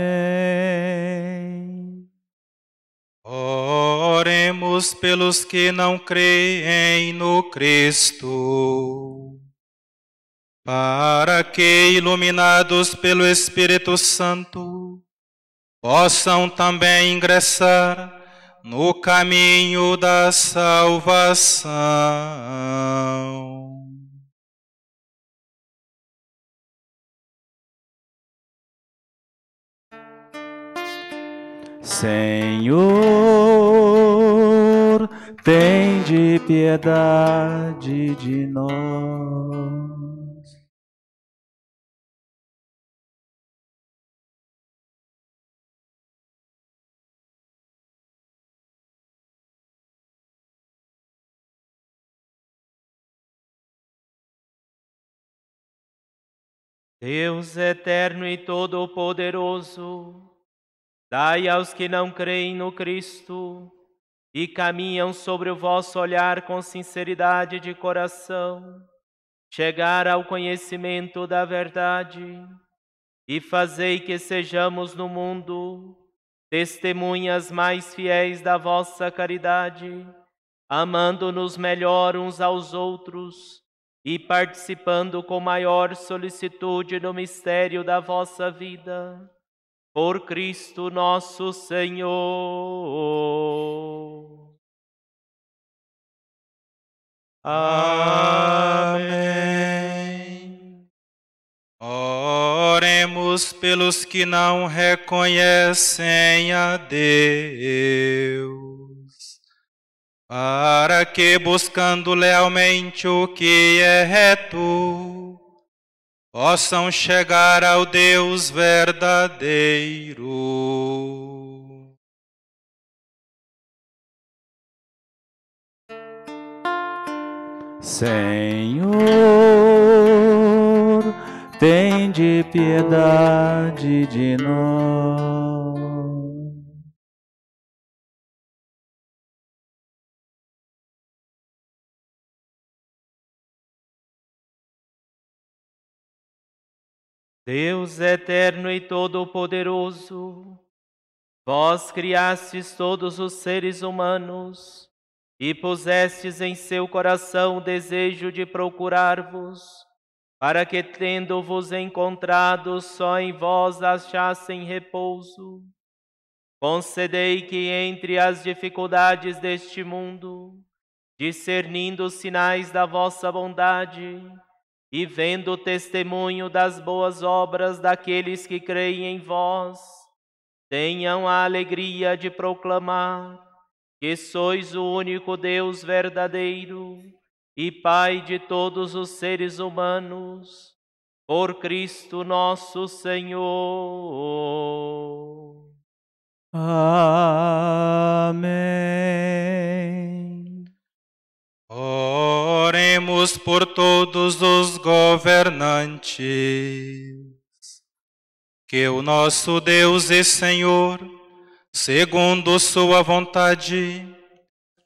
Oremos pelos que não creem no Cristo, para que, iluminados pelo Espírito Santo, possam também ingressar no caminho da salvação. Senhor, tende piedade de nós. Deus eterno e todo-poderoso, dai aos que não creem no Cristo e caminham sobre o vosso olhar com sinceridade de coração, chegar ao conhecimento da verdade e fazei que sejamos no mundo testemunhas mais fiéis da vossa caridade, amando-nos melhor uns aos outros e participando com maior solicitude no mistério da vossa vida. Por Cristo nosso Senhor. Amém. Oremos pelos que não reconhecem a Deus, para que, buscando lealmente o que é reto, possam chegar ao Deus verdadeiro. Senhor, tende piedade de nós. Deus eterno e todo-poderoso, vós criastes todos os seres humanos e pusestes em seu coração o desejo de procurar-vos, para que, tendo-vos encontrado, só em vós achassem repouso. Concedei que, entre as dificuldades deste mundo, discernindo os sinais da vossa bondade, e vendo o testemunho das boas obras daqueles que creem em vós, tenham a alegria de proclamar que sois o único Deus verdadeiro e Pai de todos os seres humanos, por Cristo nosso Senhor. Amém. Oremos por todos os governantes. Que o nosso Deus e Senhor, segundo Sua vontade,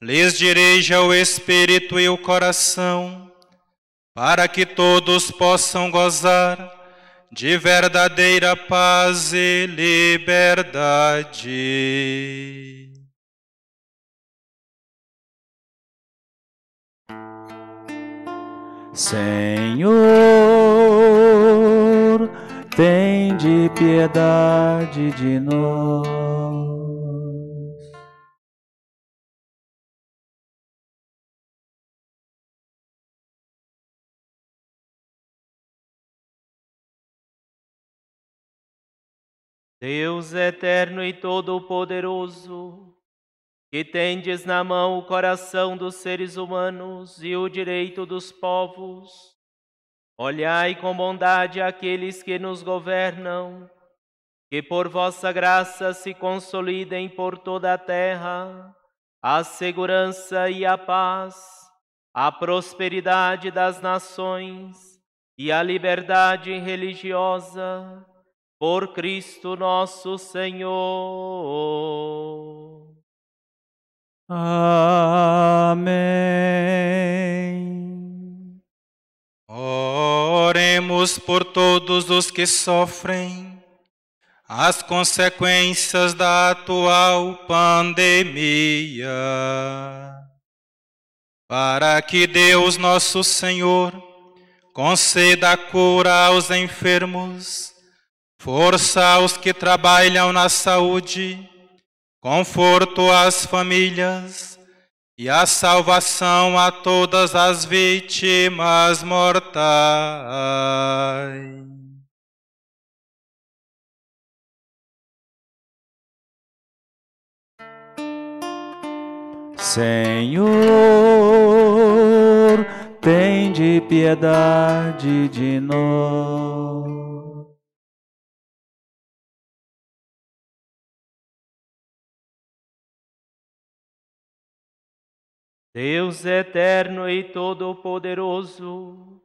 lhes dirija o espírito e o coração, para que todos possam gozar de verdadeira paz e liberdade. Senhor, tem de piedade de nós. Deus eterno e todo-poderoso, que tendes na mão o coração dos seres humanos e o direito dos povos, olhai com bondade aqueles que nos governam, que por vossa graça se consolidem por toda a terra a segurança e a paz, a prosperidade das nações e a liberdade religiosa por Cristo nosso Senhor. Amém. Oremos por todos os que sofrem as consequências da atual pandemia, para que Deus nosso Senhor conceda cura aos enfermos força aos que trabalham na saúde, conforto às famílias e a salvação a todas as vítimas mortais. Senhor, tem de piedade de nós. Deus eterno e todo-poderoso,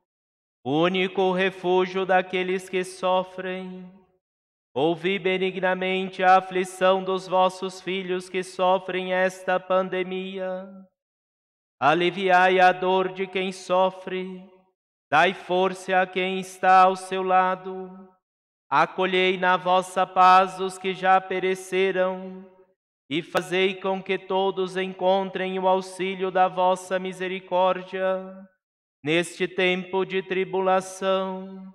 único refúgio daqueles que sofrem, ouvi benignamente a aflição dos vossos filhos que sofrem esta pandemia. Aliviai a dor de quem sofre, dai força a quem está ao seu lado, acolhei na vossa paz os que já pereceram e fazei com que todos encontrem o auxílio da vossa misericórdia neste tempo de tribulação.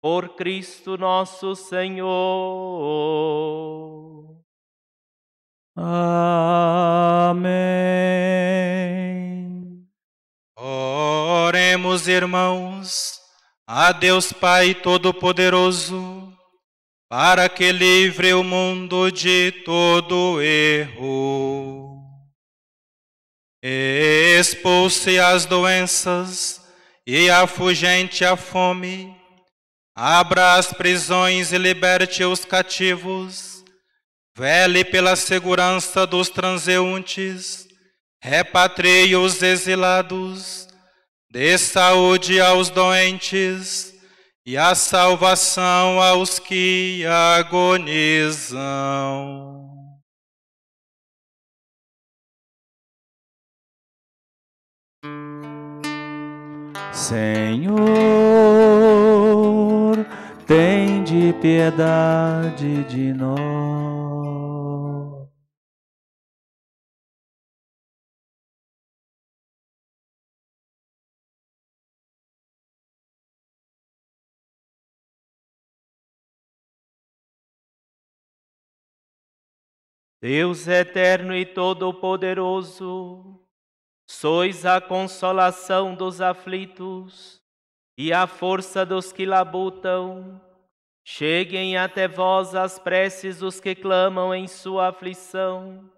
Por Cristo nosso Senhor. Amém. Oremos, irmãos, a Deus Pai Todo-Poderoso para que livre o mundo de todo erro. Expulse as doenças e afugente a fome, abra as prisões e liberte os cativos, vele pela segurança dos transeuntes, repatrie os exilados, dê saúde aos doentes, e a salvação aos que agonizam. Senhor, tem de piedade de nós. Deus eterno e todo-poderoso, sois a consolação dos aflitos e a força dos que labutam. Cheguem até vós as preces dos que clamam em sua aflição,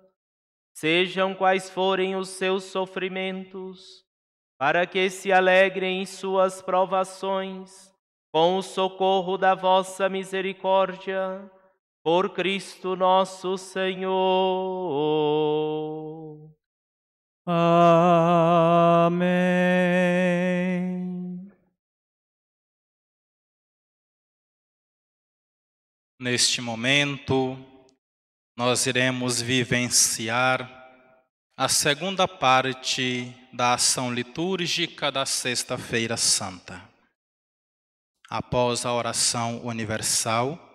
sejam quais forem os seus sofrimentos, para que se alegrem em suas provações, com o socorro da vossa misericórdia por Cristo nosso Senhor. Amém. Neste momento, nós iremos vivenciar a segunda parte da ação litúrgica da Sexta-feira Santa. Após a oração universal,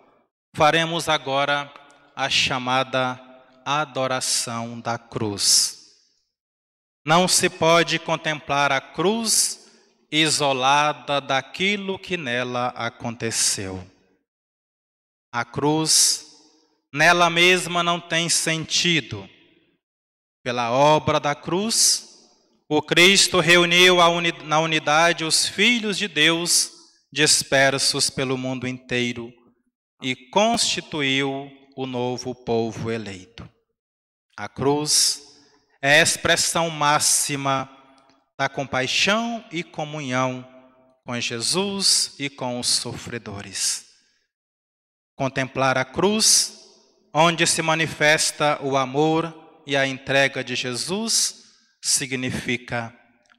Faremos agora a chamada adoração da cruz. Não se pode contemplar a cruz isolada daquilo que nela aconteceu. A cruz, nela mesma, não tem sentido. Pela obra da cruz, o Cristo reuniu na unidade os filhos de Deus dispersos pelo mundo inteiro e constituiu o novo povo eleito. A cruz é a expressão máxima da compaixão e comunhão com Jesus e com os sofredores. Contemplar a cruz, onde se manifesta o amor e a entrega de Jesus, significa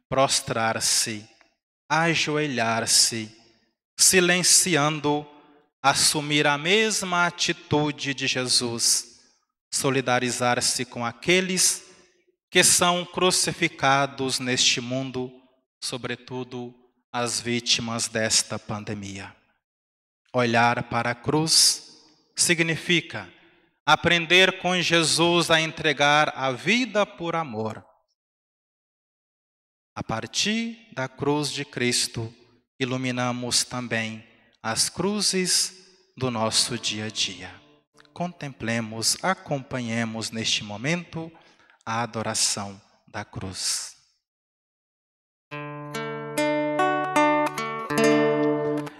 prostrar-se, ajoelhar-se, silenciando, assumir a mesma atitude de Jesus, solidarizar-se com aqueles que são crucificados neste mundo, sobretudo as vítimas desta pandemia. Olhar para a cruz significa aprender com Jesus a entregar a vida por amor. A partir da cruz de Cristo, iluminamos também as cruzes do nosso dia a dia. Contemplemos, acompanhemos neste momento a adoração da cruz.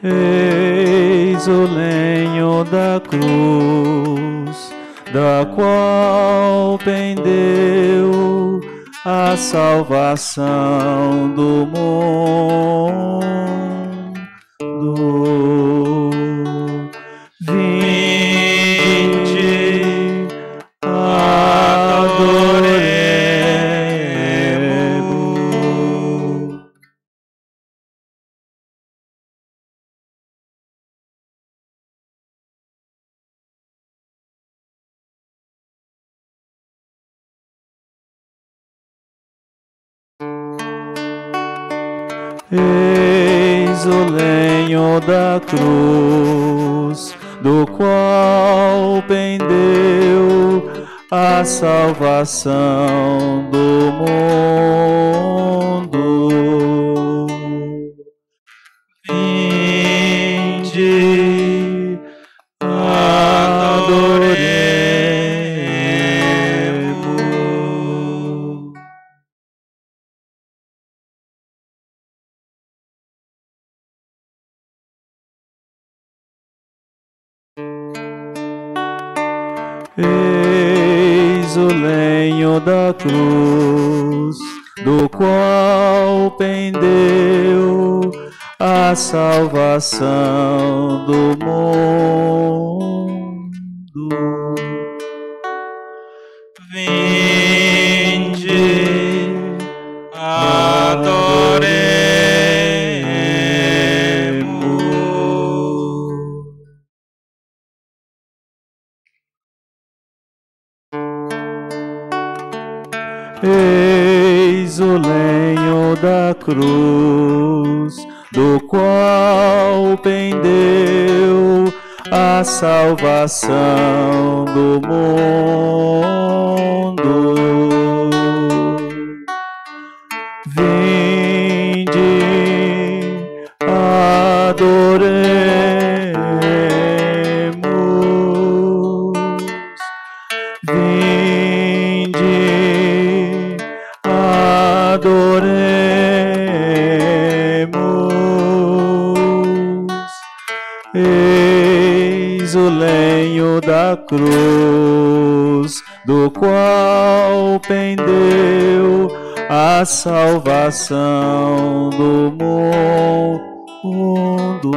Eis o lenho da cruz, da qual pendeu a salvação do mundo. Lenho da cruz, do qual pendeu a salvação do mundo. Da cruz, do qual pendeu a salvação do mundo. Cruz, do qual pendeu a salvação do mundo. Lenho da cruz, do qual pendeu a salvação do mundo.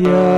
Yeah.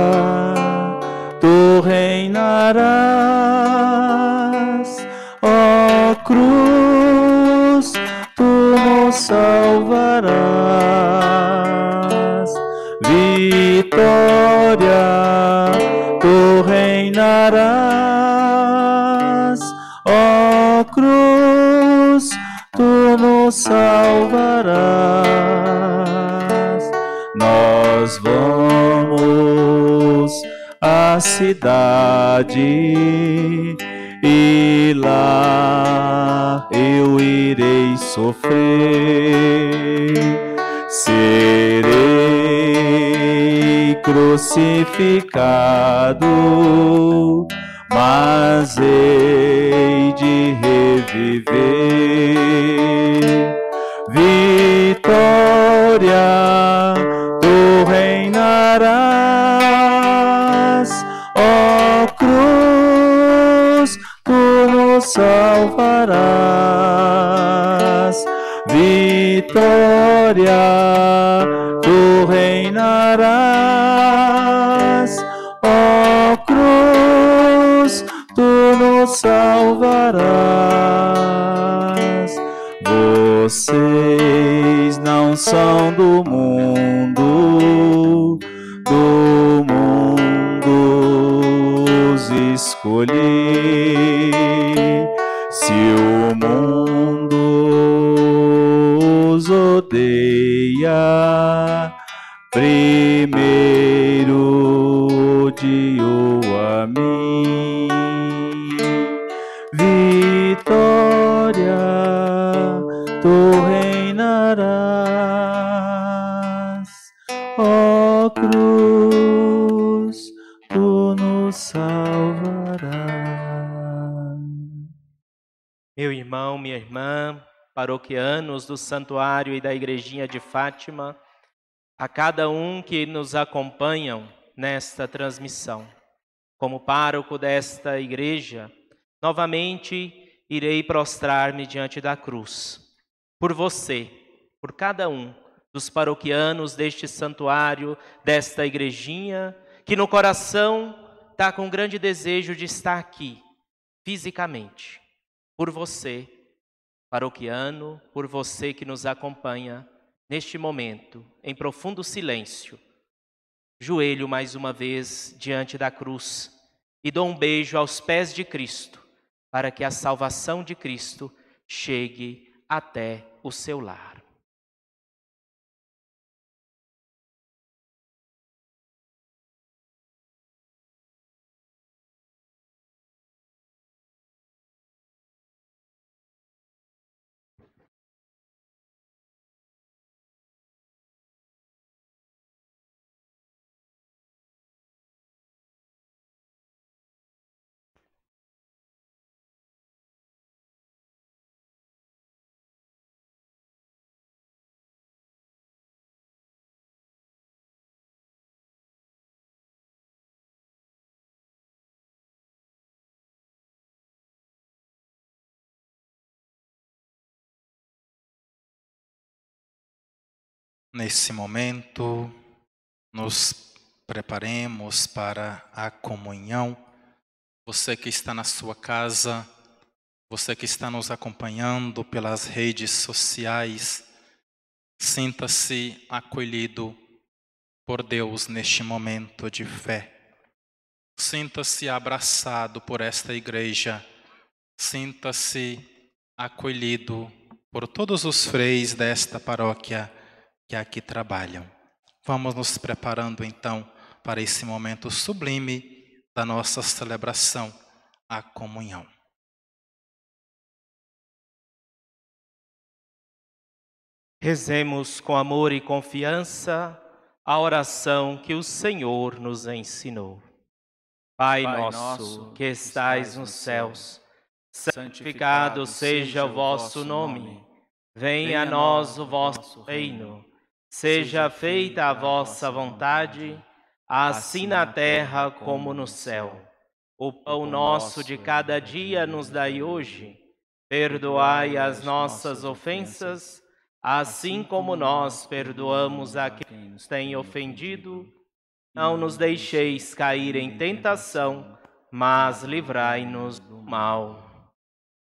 Do Santuário e da Igrejinha de Fátima, a cada um que nos acompanham nesta transmissão. Como pároco desta igreja, novamente irei prostrar-me diante da cruz. Por você, por cada um dos paroquianos deste santuário, desta igrejinha, que no coração está com grande desejo de estar aqui, fisicamente. Por você, paroquiano, por você que nos acompanha neste momento, em profundo silêncio. Joelho mais uma vez diante da cruz e dou um beijo aos pés de Cristo, para que a salvação de Cristo chegue até o seu lar. Nesse momento, nos preparemos para a comunhão. Você que está na sua casa, você que está nos acompanhando pelas redes sociais, sinta-se acolhido por Deus neste momento de fé. Sinta-se abraçado por esta igreja. Sinta-se acolhido por todos os freis desta paróquia que aqui trabalham. Vamos nos preparando então para esse momento sublime da nossa celebração, a comunhão. Rezemos com amor e confiança a oração que o Senhor nos ensinou. Pai, Pai nosso, nosso, que estais nos céus, santificado seja o vosso nome. Venha a nós o vosso reino. Seja feita a vossa vontade, assim na terra como no céu. O pão nosso de cada dia nos dai hoje. Perdoai as nossas ofensas, assim como nós perdoamos a quem nos tem ofendido. Não nos deixeis cair em tentação, mas livrai-nos do mal.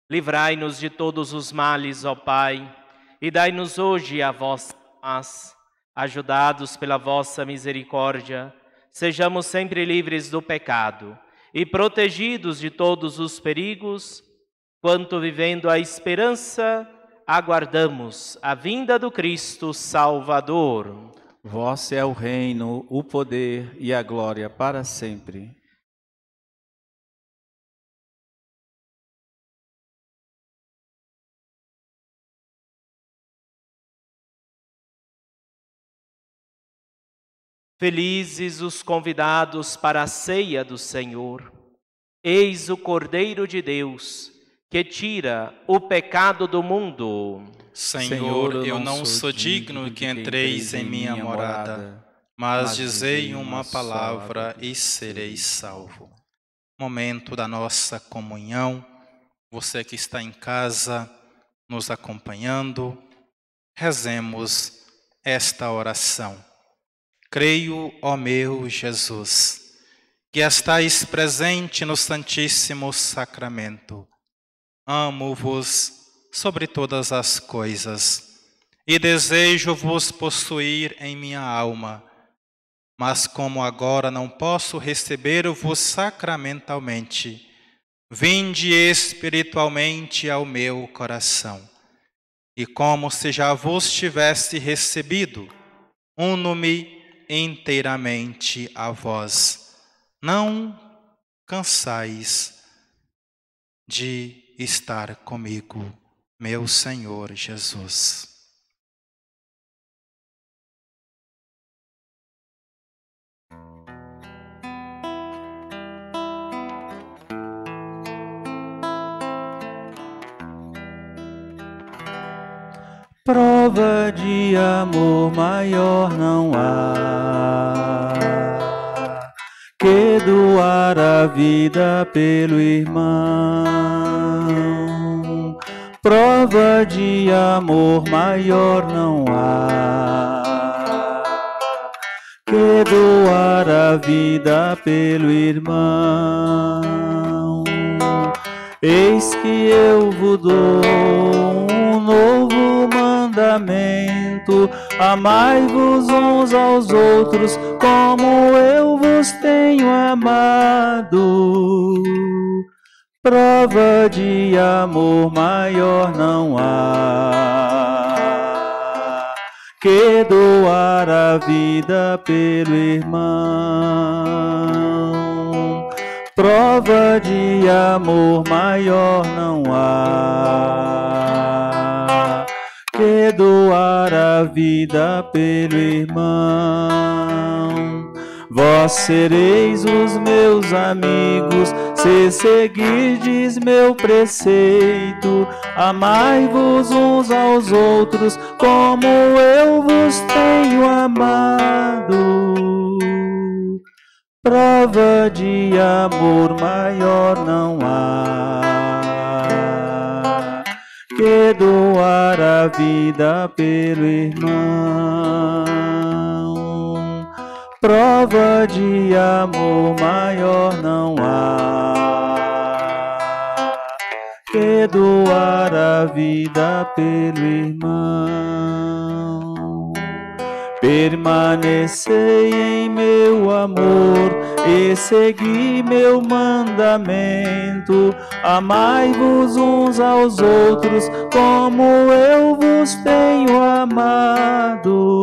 Livrai-nos de todos os males, ó Pai, e dai-nos hoje a vossa paz. Ajudados pela vossa misericórdia, sejamos sempre livres do pecado e protegidos de todos os perigos, quanto vivendo a esperança, aguardamos a vinda do Cristo Salvador. Vosso é o reino, o poder e a glória para sempre. Felizes os convidados para a ceia do Senhor. Eis o Cordeiro de Deus, que tira o pecado do mundo. Senhor, eu não sou digno que entreis em minha morada, mas dizei uma palavra e serei salvo. Momento da nossa comunhão, você que está em casa nos acompanhando, rezemos esta oração. Creio, ó meu Jesus, que estáis presente no Santíssimo Sacramento. Amo-vos sobre todas as coisas e desejo vos possuir em minha alma. Mas como agora não posso receber-vos sacramentalmente, vinde espiritualmente ao meu coração. E como se já vos tivesse recebido, uno-me inteiramente a vós. Não cansais de estar comigo, meu Senhor Jesus. Prova de amor maior não há que doar a vida pelo irmão. Prova de amor maior não há que doar a vida pelo irmão. Eis que eu vos dou um novo mandamento: amai-vos uns aos outros como eu vos tenho amado. Prova de amor maior não há que doar a vida pelo irmão. Prova de amor maior não há que doar a vida pelo irmão. Vós sereis os meus amigos, se seguirdes meu preceito. Amai-vos uns aos outros, como eu vos tenho amado. Prova de amor maior não há que doar a vida pelo irmão. Prova de amor maior não há que doar a vida pelo irmão. Permanecei em meu amor e segui meu mandamento. Amai-vos uns aos outros como eu vos tenho amado.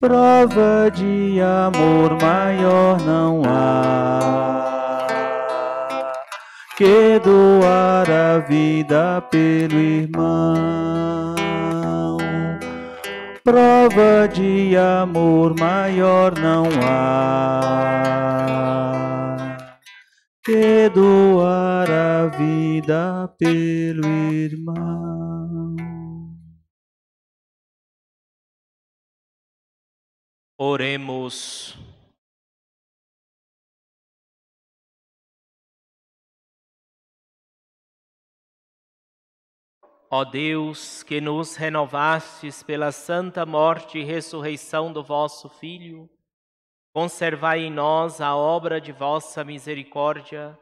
Prova de amor maior não há que doar a vida pelo irmão. Prova de amor maior não há que doar a vida pelo irmão. Oremos. Ó Deus, que nos renovastes pela santa morte e ressurreição do vosso Filho, conservai em nós a obra de vossa misericórdia,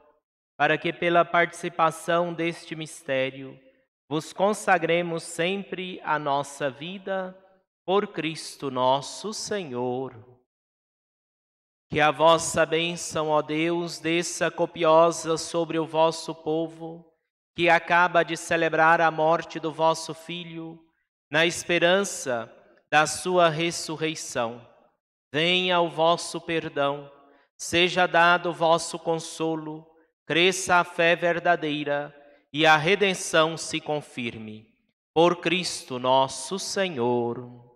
para que pela participação deste mistério vos consagremos sempre a nossa vida por Cristo nosso Senhor. Que a vossa bênção, ó Deus, desça copiosa sobre o vosso povo que acaba de celebrar a morte do vosso Filho, na esperança da sua ressurreição. Venha o vosso perdão, seja dado o vosso consolo, cresça a fé verdadeira e a redenção se confirme. Por Cristo nosso Senhor.